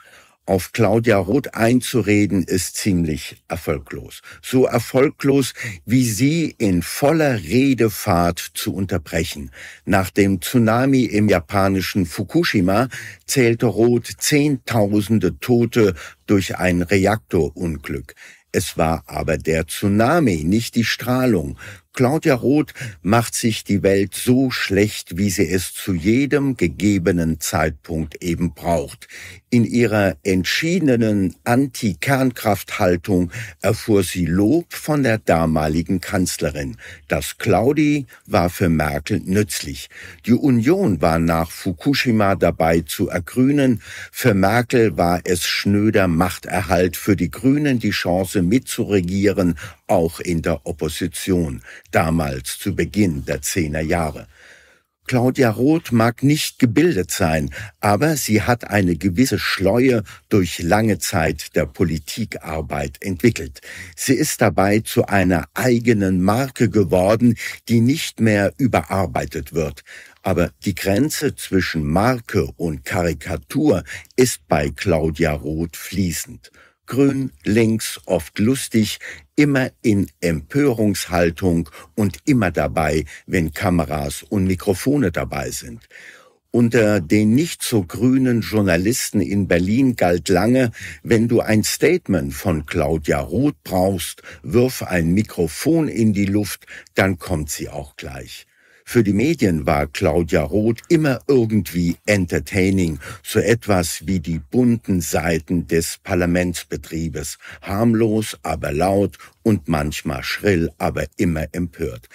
Auf Claudia Roth einzureden ist ziemlich erfolglos. So erfolglos, wie sie in voller Redefahrt zu unterbrechen. Nach dem Tsunami im japanischen Fukushima zählte Roth Zehntausende Tote durch ein Reaktorunglück. Es war aber der Tsunami, nicht die Strahlung. Claudia Roth macht sich die Welt so schlecht, wie sie es zu jedem gegebenen Zeitpunkt eben braucht. In ihrer entschiedenen Anti-Kernkraft-Haltung erfuhr sie Lob von der damaligen Kanzlerin. Das Claudi war für Merkel nützlich. Die Union war nach Fukushima dabei zu ergrünen. Für Merkel war es schnöder Machterhalt, für die Grünen die Chance mitzuregieren, auch in der Opposition, damals zu Beginn der Zehner Jahre. Claudia Roth mag nicht gebildet sein, aber sie hat eine gewisse Schleue durch lange Zeit der Politikarbeit entwickelt. Sie ist dabei zu einer eigenen Marke geworden, die nicht mehr überarbeitet wird. Aber die Grenze zwischen Marke und Karikatur ist bei Claudia Roth fließend grün, links, oft lustig, immer in Empörungshaltung und immer dabei, wenn Kameras und Mikrofone dabei sind. Unter den nicht so grünen Journalisten in Berlin galt lange, wenn du ein Statement von Claudia Roth brauchst, wirf ein Mikrofon in die Luft, dann kommt sie auch gleich. Für die Medien war Claudia Roth immer irgendwie entertaining, so etwas wie die bunten Seiten des Parlamentsbetriebes, harmlos, aber laut und manchmal schrill, aber immer empört.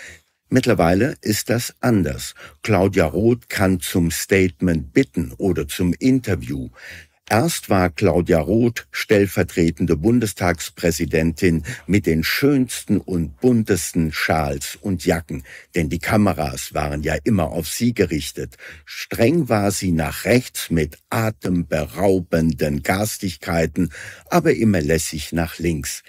Mittlerweile ist das anders. Claudia Roth kann zum Statement bitten oder zum Interview. Erst war Claudia Roth stellvertretende Bundestagspräsidentin mit den schönsten und buntesten Schals und Jacken, denn die Kameras waren ja immer auf sie gerichtet. Streng war sie nach rechts mit atemberaubenden Garstigkeiten, aber immer lässig nach links.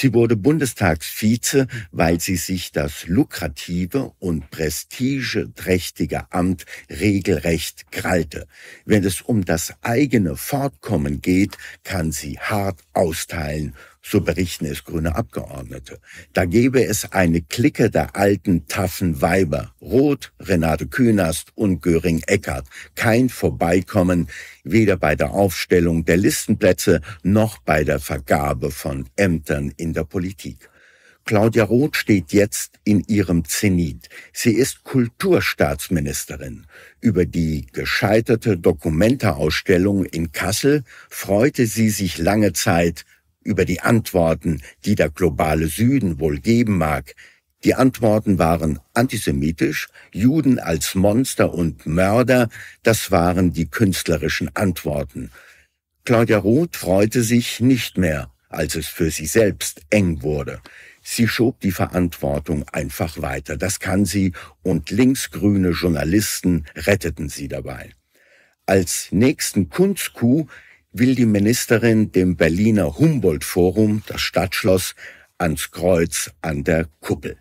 Sie wurde Bundestagsvize, weil sie sich das lukrative und prestigeträchtige Amt regelrecht krallte. Wenn es um das eigene Fortkommen geht, kann sie hart austeilen so berichten es grüne Abgeordnete. Da gäbe es eine Clique der alten, taffen Weiber, Roth, Renate Künast und Göring Eckert. Kein Vorbeikommen, weder bei der Aufstellung der Listenplätze noch bei der Vergabe von Ämtern in der Politik. Claudia Roth steht jetzt in ihrem Zenit. Sie ist Kulturstaatsministerin. Über die gescheiterte Dokumenteausstellung in Kassel freute sie sich lange Zeit über die Antworten, die der globale Süden wohl geben mag. Die Antworten waren antisemitisch, Juden als Monster und Mörder, das waren die künstlerischen Antworten. Claudia Roth freute sich nicht mehr, als es für sie selbst eng wurde. Sie schob die Verantwortung einfach weiter. Das kann sie und linksgrüne Journalisten retteten sie dabei. Als nächsten Kunstkuh will die Ministerin dem Berliner Humboldt-Forum, das Stadtschloss, ans Kreuz an der Kuppel.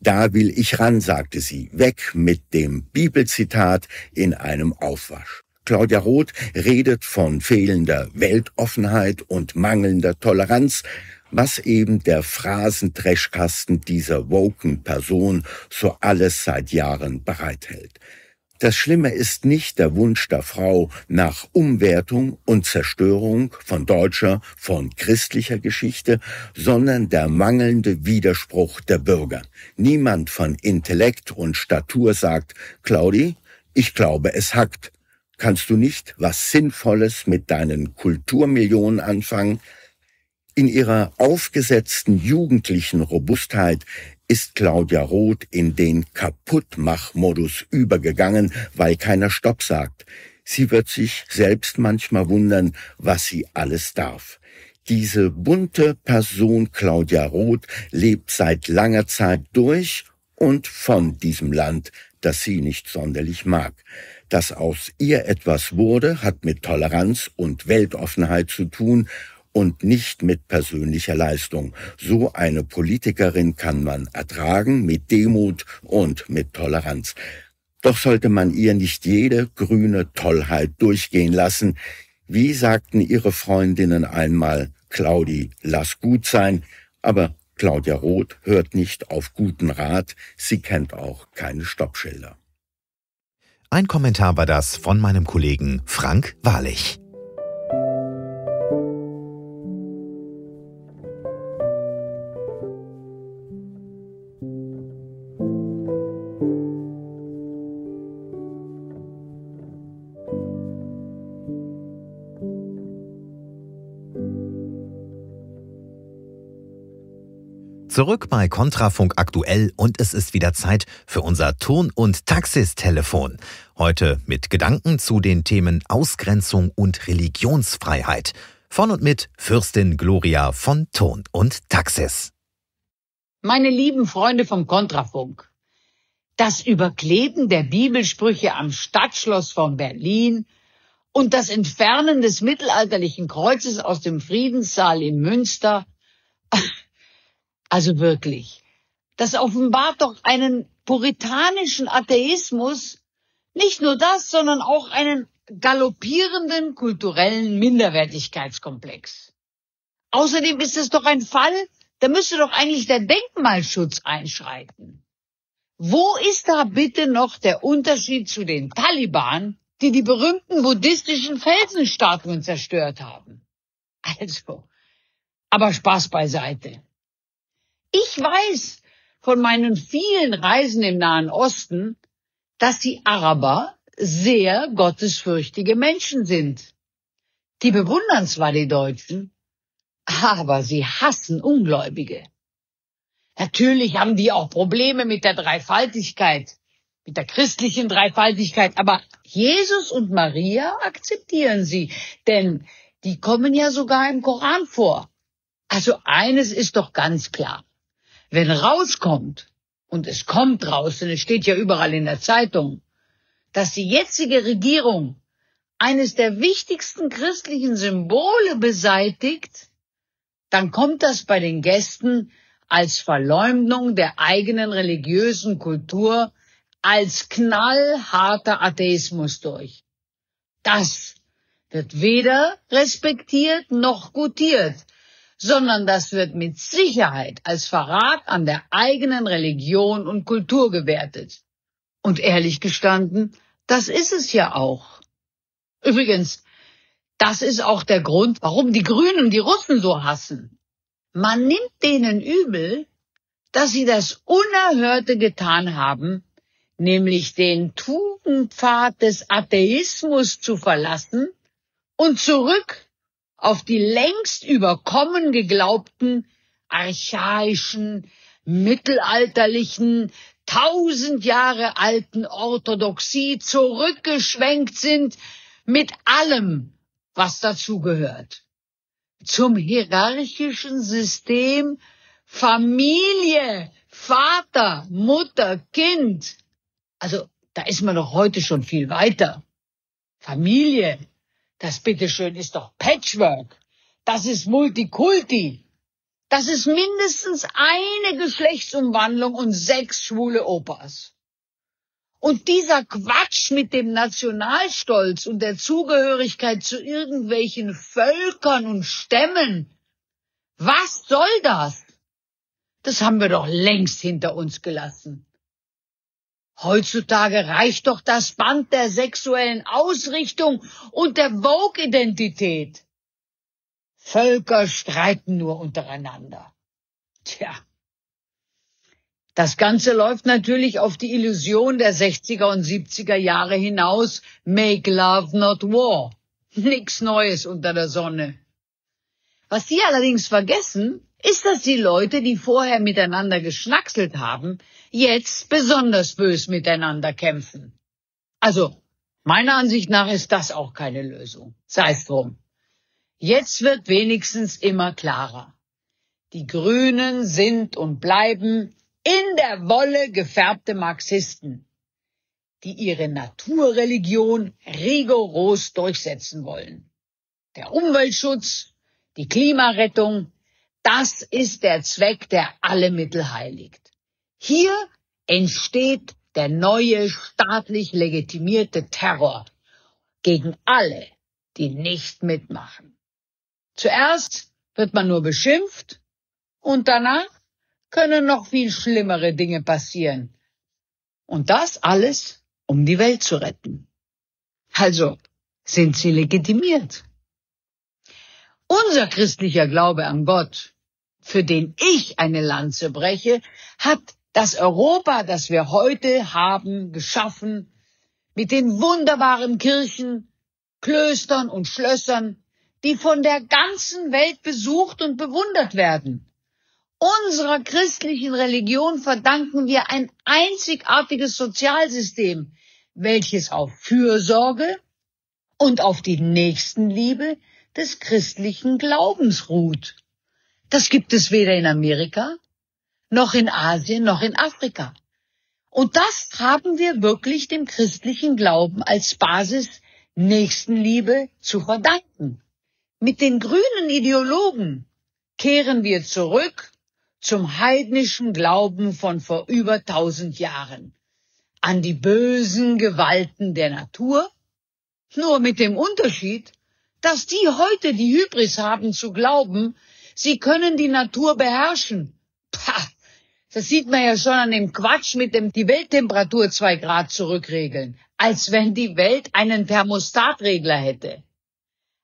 Da will ich ran, sagte sie, weg mit dem Bibelzitat in einem Aufwasch. Claudia Roth redet von fehlender Weltoffenheit und mangelnder Toleranz, was eben der Phrasentrashkasten dieser woken Person so alles seit Jahren bereithält. Das Schlimme ist nicht der Wunsch der Frau nach Umwertung und Zerstörung von deutscher, von christlicher Geschichte, sondern der mangelnde Widerspruch der Bürger. Niemand von Intellekt und Statur sagt, Claudi, ich glaube, es hackt. Kannst du nicht was Sinnvolles mit deinen Kulturmillionen anfangen? In ihrer aufgesetzten jugendlichen Robustheit ist Claudia Roth in den Kaputtmach-Modus übergegangen, weil keiner Stopp sagt. Sie wird sich selbst manchmal wundern, was sie alles darf. Diese bunte Person Claudia Roth lebt seit langer Zeit durch und von diesem Land, das sie nicht sonderlich mag. Dass aus ihr etwas wurde, hat mit Toleranz und Weltoffenheit zu tun und nicht mit persönlicher Leistung. So eine Politikerin kann man ertragen mit Demut und mit Toleranz. Doch sollte man ihr nicht jede grüne Tollheit durchgehen lassen. Wie sagten ihre Freundinnen einmal, Claudi, lass gut sein, aber Claudia Roth hört nicht auf guten Rat, sie kennt auch keine Stoppschilder. Ein Kommentar war das von meinem Kollegen Frank Wahrlich. Zurück bei Kontrafunk aktuell und es ist wieder Zeit für unser Ton- und Taxis-Telefon. Heute mit Gedanken zu den Themen Ausgrenzung und Religionsfreiheit. Von und mit Fürstin Gloria von Ton und Taxis. Meine lieben Freunde vom Kontrafunk. Das Überkleben der Bibelsprüche am Stadtschloss von Berlin und das Entfernen des mittelalterlichen Kreuzes aus dem Friedenssaal in Münster also wirklich. Das offenbart doch einen puritanischen Atheismus, nicht nur das, sondern auch einen galoppierenden kulturellen Minderwertigkeitskomplex. Außerdem ist es doch ein Fall, da müsste doch eigentlich der Denkmalschutz einschreiten. Wo ist da bitte noch der Unterschied zu den Taliban, die die berühmten buddhistischen Felsenstatuen zerstört haben? Also, aber Spaß beiseite. Ich weiß von meinen vielen Reisen im Nahen Osten, dass die Araber sehr gottesfürchtige Menschen sind. Die bewundern zwar die Deutschen, aber sie hassen Ungläubige. Natürlich haben die auch Probleme mit der Dreifaltigkeit. mit der christlichen Dreifaltigkeit. Aber Jesus und Maria akzeptieren sie, denn die kommen ja sogar im Koran vor. Also eines ist doch ganz klar. Wenn rauskommt, und es kommt raus, denn es steht ja überall in der Zeitung, dass die jetzige Regierung eines der wichtigsten christlichen Symbole beseitigt, dann kommt das bei den Gästen als Verleumdung der eigenen religiösen Kultur, als knallharter Atheismus durch. Das wird weder respektiert noch gutiert, sondern das wird mit Sicherheit als Verrat an der eigenen Religion und Kultur gewertet. Und ehrlich gestanden, das ist es ja auch. Übrigens, das ist auch der Grund, warum die Grünen die Russen so hassen. Man nimmt denen übel, dass sie das Unerhörte getan haben, nämlich den Tugendpfad des Atheismus zu verlassen und zurück auf die längst überkommen geglaubten archaischen, mittelalterlichen, tausend Jahre alten Orthodoxie zurückgeschwenkt sind mit allem, was dazugehört. Zum hierarchischen System Familie, Vater, Mutter, Kind. Also da ist man doch heute schon viel weiter. Familie, das bitteschön ist doch Patchwork. Das ist Multikulti. Das ist mindestens eine Geschlechtsumwandlung und sechs schwule Opas. Und dieser Quatsch mit dem Nationalstolz und der Zugehörigkeit zu irgendwelchen Völkern und Stämmen, was soll das? Das haben wir doch längst hinter uns gelassen. Heutzutage reicht doch das Band der sexuellen Ausrichtung und der Vogue-Identität. Völker streiten nur untereinander. Tja, das Ganze läuft natürlich auf die Illusion der 60er und 70er Jahre hinaus. Make love, not war. Nix Neues unter der Sonne. Was Sie allerdings vergessen, ist, dass die Leute, die vorher miteinander geschnackselt haben, jetzt besonders bös miteinander kämpfen. Also, meiner Ansicht nach ist das auch keine Lösung. Sei es drum. Jetzt wird wenigstens immer klarer. Die Grünen sind und bleiben in der Wolle gefärbte Marxisten, die ihre Naturreligion rigoros durchsetzen wollen. Der Umweltschutz, die Klimarettung, das ist der Zweck, der alle Mittel heiligt. Hier entsteht der neue staatlich legitimierte Terror gegen alle, die nicht mitmachen. Zuerst wird man nur beschimpft und danach können noch viel schlimmere Dinge passieren. Und das alles, um die Welt zu retten. Also sind sie legitimiert. Unser christlicher Glaube an Gott, für den ich eine Lanze breche, hat das Europa, das wir heute haben, geschaffen, mit den wunderbaren Kirchen, Klöstern und Schlössern, die von der ganzen Welt besucht und bewundert werden. Unserer christlichen Religion verdanken wir ein einzigartiges Sozialsystem, welches auf Fürsorge und auf die Nächstenliebe des christlichen Glaubens ruht. Das gibt es weder in Amerika, noch in Asien, noch in Afrika. Und das haben wir wirklich dem christlichen Glauben als Basis Nächstenliebe zu verdanken. Mit den grünen Ideologen kehren wir zurück zum heidnischen Glauben von vor über tausend Jahren, an die bösen Gewalten der Natur, nur mit dem Unterschied, dass die heute die Hybris haben zu glauben, sie können die Natur beherrschen. Pah, das sieht man ja schon an dem Quatsch mit dem die Welttemperatur zwei Grad zurückregeln, als wenn die Welt einen Thermostatregler hätte.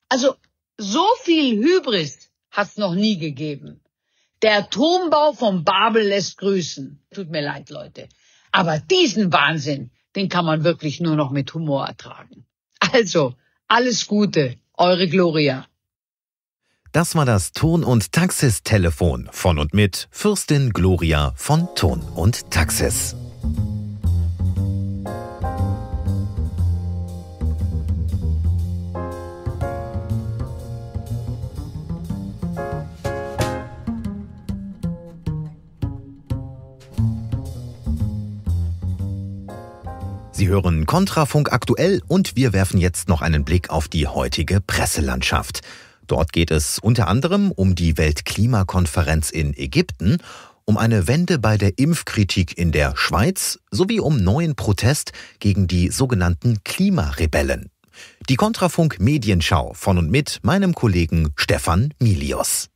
Also so viel Hybris hat's noch nie gegeben. Der Turmbau von Babel lässt grüßen. Tut mir leid, Leute. Aber diesen Wahnsinn, den kann man wirklich nur noch mit Humor ertragen. Also, alles Gute, eure Gloria. Das war das Ton- und Taxis-Telefon von und mit Fürstin Gloria von Ton und Taxis. Sie hören Kontrafunk aktuell und wir werfen jetzt noch einen Blick auf die heutige Presselandschaft. Dort geht es unter anderem um die Weltklimakonferenz in Ägypten, um eine Wende bei der Impfkritik in der Schweiz sowie um neuen Protest gegen die sogenannten Klimarebellen. Die Kontrafunk Medienschau von und mit meinem Kollegen Stefan Milios.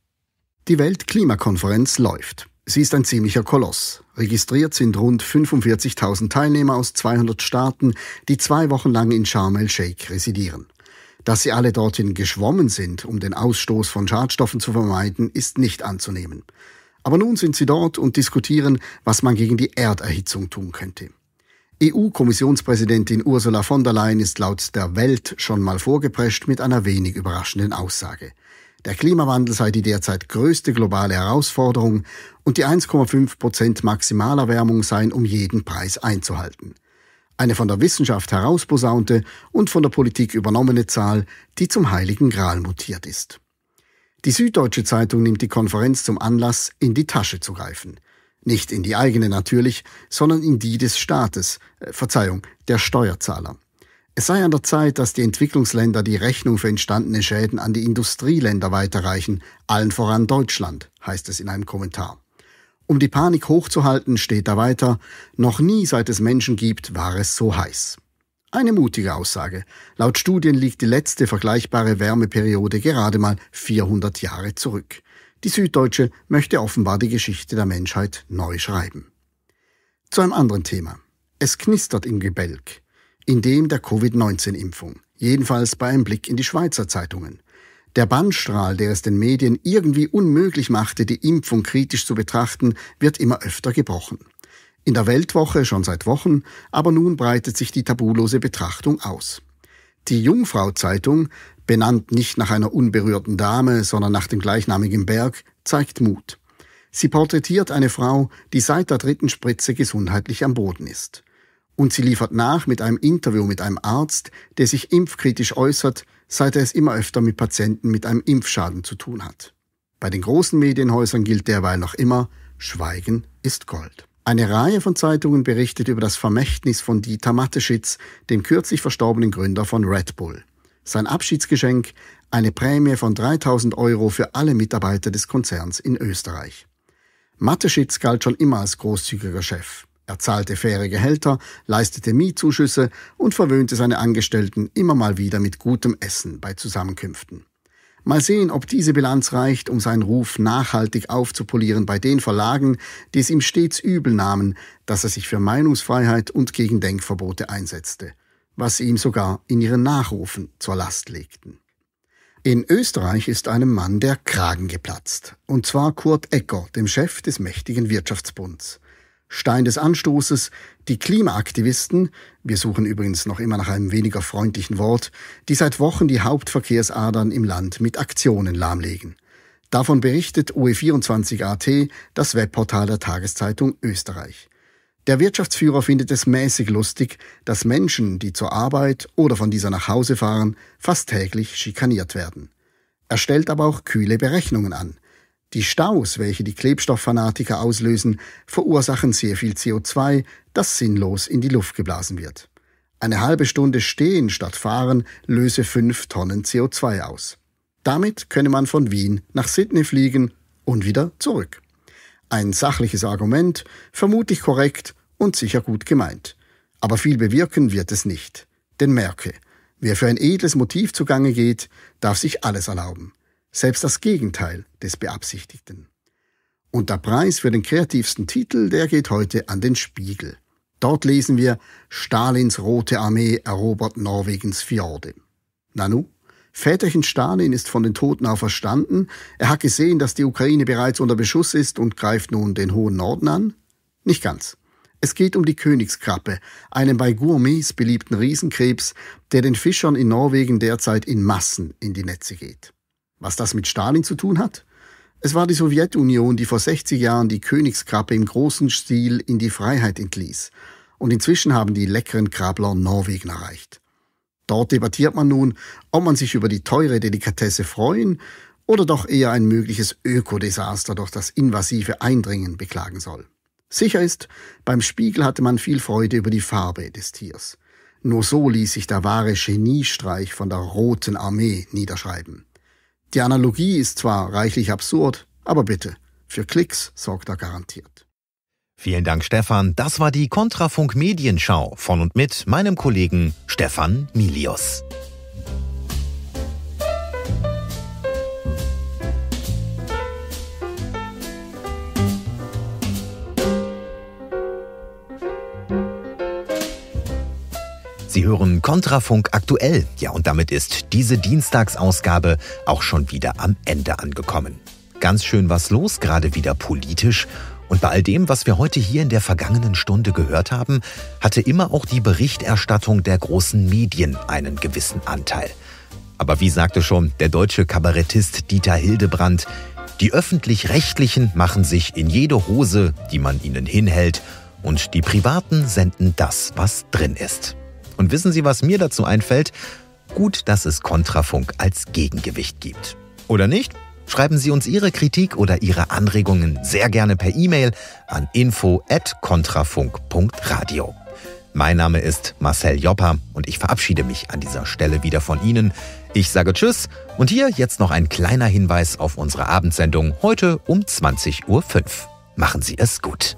Die Weltklimakonferenz läuft. Sie ist ein ziemlicher Koloss. Registriert sind rund 45.000 Teilnehmer aus 200 Staaten, die zwei Wochen lang in Sharm el-Sheikh residieren. Dass sie alle dorthin geschwommen sind, um den Ausstoß von Schadstoffen zu vermeiden, ist nicht anzunehmen. Aber nun sind sie dort und diskutieren, was man gegen die Erderhitzung tun könnte. EU-Kommissionspräsidentin Ursula von der Leyen ist laut der Welt schon mal vorgeprescht mit einer wenig überraschenden Aussage. Der Klimawandel sei die derzeit größte globale Herausforderung und die 1,5 Prozent Maximalerwärmung seien um jeden Preis einzuhalten. Eine von der Wissenschaft herausposaunte und von der Politik übernommene Zahl, die zum heiligen Gral mutiert ist. Die Süddeutsche Zeitung nimmt die Konferenz zum Anlass, in die Tasche zu greifen. Nicht in die eigene natürlich, sondern in die des Staates, äh, Verzeihung, der Steuerzahler. Es sei an der Zeit, dass die Entwicklungsländer die Rechnung für entstandene Schäden an die Industrieländer weiterreichen, allen voran Deutschland, heißt es in einem Kommentar. Um die Panik hochzuhalten, steht da weiter, noch nie seit es Menschen gibt, war es so heiß. Eine mutige Aussage. Laut Studien liegt die letzte vergleichbare Wärmeperiode gerade mal 400 Jahre zurück. Die Süddeutsche möchte offenbar die Geschichte der Menschheit neu schreiben. Zu einem anderen Thema. Es knistert im Gebälk in dem der Covid-19-Impfung, jedenfalls bei einem Blick in die Schweizer Zeitungen. Der Bannstrahl, der es den Medien irgendwie unmöglich machte, die Impfung kritisch zu betrachten, wird immer öfter gebrochen. In der Weltwoche schon seit Wochen, aber nun breitet sich die tabulose Betrachtung aus. Die Jungfrau-Zeitung, benannt nicht nach einer unberührten Dame, sondern nach dem gleichnamigen Berg, zeigt Mut. Sie porträtiert eine Frau, die seit der dritten Spritze gesundheitlich am Boden ist. Und sie liefert nach mit einem Interview mit einem Arzt, der sich impfkritisch äußert, seit er es immer öfter mit Patienten mit einem Impfschaden zu tun hat. Bei den großen Medienhäusern gilt derweil noch immer, Schweigen ist Gold. Eine Reihe von Zeitungen berichtet über das Vermächtnis von Dieter Mateschitz, dem kürzlich verstorbenen Gründer von Red Bull. Sein Abschiedsgeschenk, eine Prämie von 3000 Euro für alle Mitarbeiter des Konzerns in Österreich. Mateschitz galt schon immer als großzügiger Chef. Er zahlte faire Gehälter, leistete Mietzuschüsse und verwöhnte seine Angestellten immer mal wieder mit gutem Essen bei Zusammenkünften. Mal sehen, ob diese Bilanz reicht, um seinen Ruf nachhaltig aufzupolieren bei den Verlagen, die es ihm stets übel nahmen, dass er sich für Meinungsfreiheit und gegen Denkverbote einsetzte, was sie ihm sogar in ihren Nachrufen zur Last legten. In Österreich ist einem Mann der Kragen geplatzt, und zwar Kurt Ecker, dem Chef des mächtigen Wirtschaftsbunds. Stein des Anstoßes, die Klimaaktivisten, wir suchen übrigens noch immer nach einem weniger freundlichen Wort, die seit Wochen die Hauptverkehrsadern im Land mit Aktionen lahmlegen. Davon berichtet OE24AT, das Webportal der Tageszeitung Österreich. Der Wirtschaftsführer findet es mäßig lustig, dass Menschen, die zur Arbeit oder von dieser nach Hause fahren, fast täglich schikaniert werden. Er stellt aber auch kühle Berechnungen an. Die Staus, welche die Klebstofffanatiker auslösen, verursachen sehr viel CO2, das sinnlos in die Luft geblasen wird. Eine halbe Stunde stehen statt fahren löse fünf Tonnen CO2 aus. Damit könne man von Wien nach Sydney fliegen und wieder zurück. Ein sachliches Argument, vermutlich korrekt und sicher gut gemeint. Aber viel bewirken wird es nicht. Denn merke, wer für ein edles Motiv zugange geht, darf sich alles erlauben selbst das Gegenteil des Beabsichtigten. Und der Preis für den kreativsten Titel, der geht heute an den Spiegel. Dort lesen wir, Stalins Rote Armee erobert Norwegens Fjorde. Nanu, Väterchen Stalin ist von den Toten auferstanden, er hat gesehen, dass die Ukraine bereits unter Beschuss ist und greift nun den hohen Norden an? Nicht ganz. Es geht um die Königskrabbe, einen bei Gourmets beliebten Riesenkrebs, der den Fischern in Norwegen derzeit in Massen in die Netze geht. Was das mit Stalin zu tun hat? Es war die Sowjetunion, die vor 60 Jahren die Königskrabbe im großen Stil in die Freiheit entließ. Und inzwischen haben die leckeren Krabler Norwegen erreicht. Dort debattiert man nun, ob man sich über die teure Delikatesse freuen oder doch eher ein mögliches Ökodesaster durch das invasive Eindringen beklagen soll. Sicher ist, beim Spiegel hatte man viel Freude über die Farbe des Tiers. Nur so ließ sich der wahre Geniestreich von der Roten Armee niederschreiben. Die Analogie ist zwar reichlich absurd, aber bitte, für Klicks sorgt er garantiert. Vielen Dank, Stefan. Das war die Kontrafunk Medienschau von und mit meinem Kollegen Stefan Milius. Sie hören Kontrafunk aktuell. Ja, und damit ist diese Dienstagsausgabe auch schon wieder am Ende angekommen. Ganz schön was los, gerade wieder politisch. Und bei all dem, was wir heute hier in der vergangenen Stunde gehört haben, hatte immer auch die Berichterstattung der großen Medien einen gewissen Anteil. Aber wie sagte schon der deutsche Kabarettist Dieter Hildebrand, die öffentlich-rechtlichen machen sich in jede Hose, die man ihnen hinhält, und die Privaten senden das, was drin ist. Und wissen Sie, was mir dazu einfällt? Gut, dass es Kontrafunk als Gegengewicht gibt. Oder nicht? Schreiben Sie uns Ihre Kritik oder Ihre Anregungen sehr gerne per E-Mail an info@kontrafunk.radio. Mein Name ist Marcel Joppa und ich verabschiede mich an dieser Stelle wieder von Ihnen. Ich sage Tschüss und hier jetzt noch ein kleiner Hinweis auf unsere Abendsendung heute um 20.05 Uhr. Machen Sie es gut.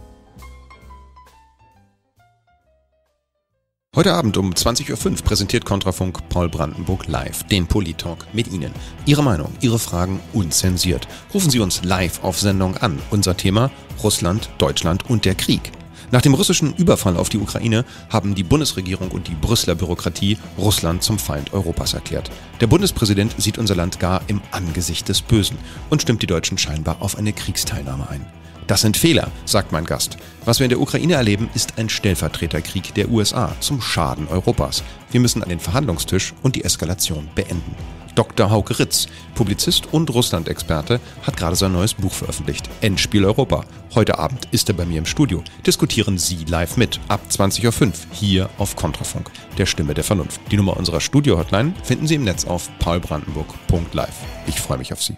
Heute Abend um 20.05 Uhr präsentiert Kontrafunk Paul Brandenburg live den Politalk mit Ihnen. Ihre Meinung, Ihre Fragen unzensiert. Rufen Sie uns live auf Sendung an. Unser Thema Russland, Deutschland und der Krieg. Nach dem russischen Überfall auf die Ukraine haben die Bundesregierung und die Brüsseler Bürokratie Russland zum Feind Europas erklärt. Der Bundespräsident sieht unser Land gar im Angesicht des Bösen und stimmt die Deutschen scheinbar auf eine Kriegsteilnahme ein. Das sind Fehler, sagt mein Gast. Was wir in der Ukraine erleben, ist ein Stellvertreterkrieg der USA zum Schaden Europas. Wir müssen an den Verhandlungstisch und die Eskalation beenden. Dr. Hauke Ritz, Publizist und Russland-Experte, hat gerade sein neues Buch veröffentlicht, Endspiel Europa. Heute Abend ist er bei mir im Studio. Diskutieren Sie live mit, ab 20.05 Uhr, hier auf Kontrafunk, der Stimme der Vernunft. Die Nummer unserer Studio-Hotline finden Sie im Netz auf paulbrandenburg.live. Ich freue mich auf Sie.